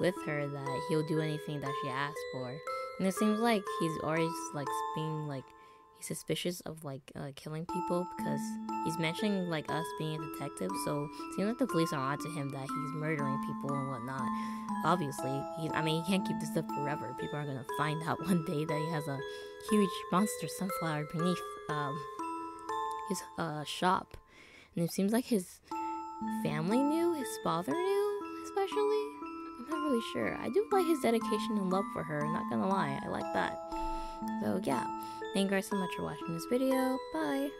with her that he'll do anything that she asks for. And it seems like he's always like being like he's suspicious of like uh, killing people because he's mentioning like us being a detective, so it seems like the police are onto him that he's murdering people and whatnot. Obviously, he, I mean, he can't keep this up forever. People are gonna find out one day that he has a huge monster sunflower beneath um, his uh, shop. And it seems like his family knew, his father knew, especially. I'm not really sure. I do like his dedication and love for her, not gonna lie, I like that. So yeah, thank you guys so much for watching this video. Bye!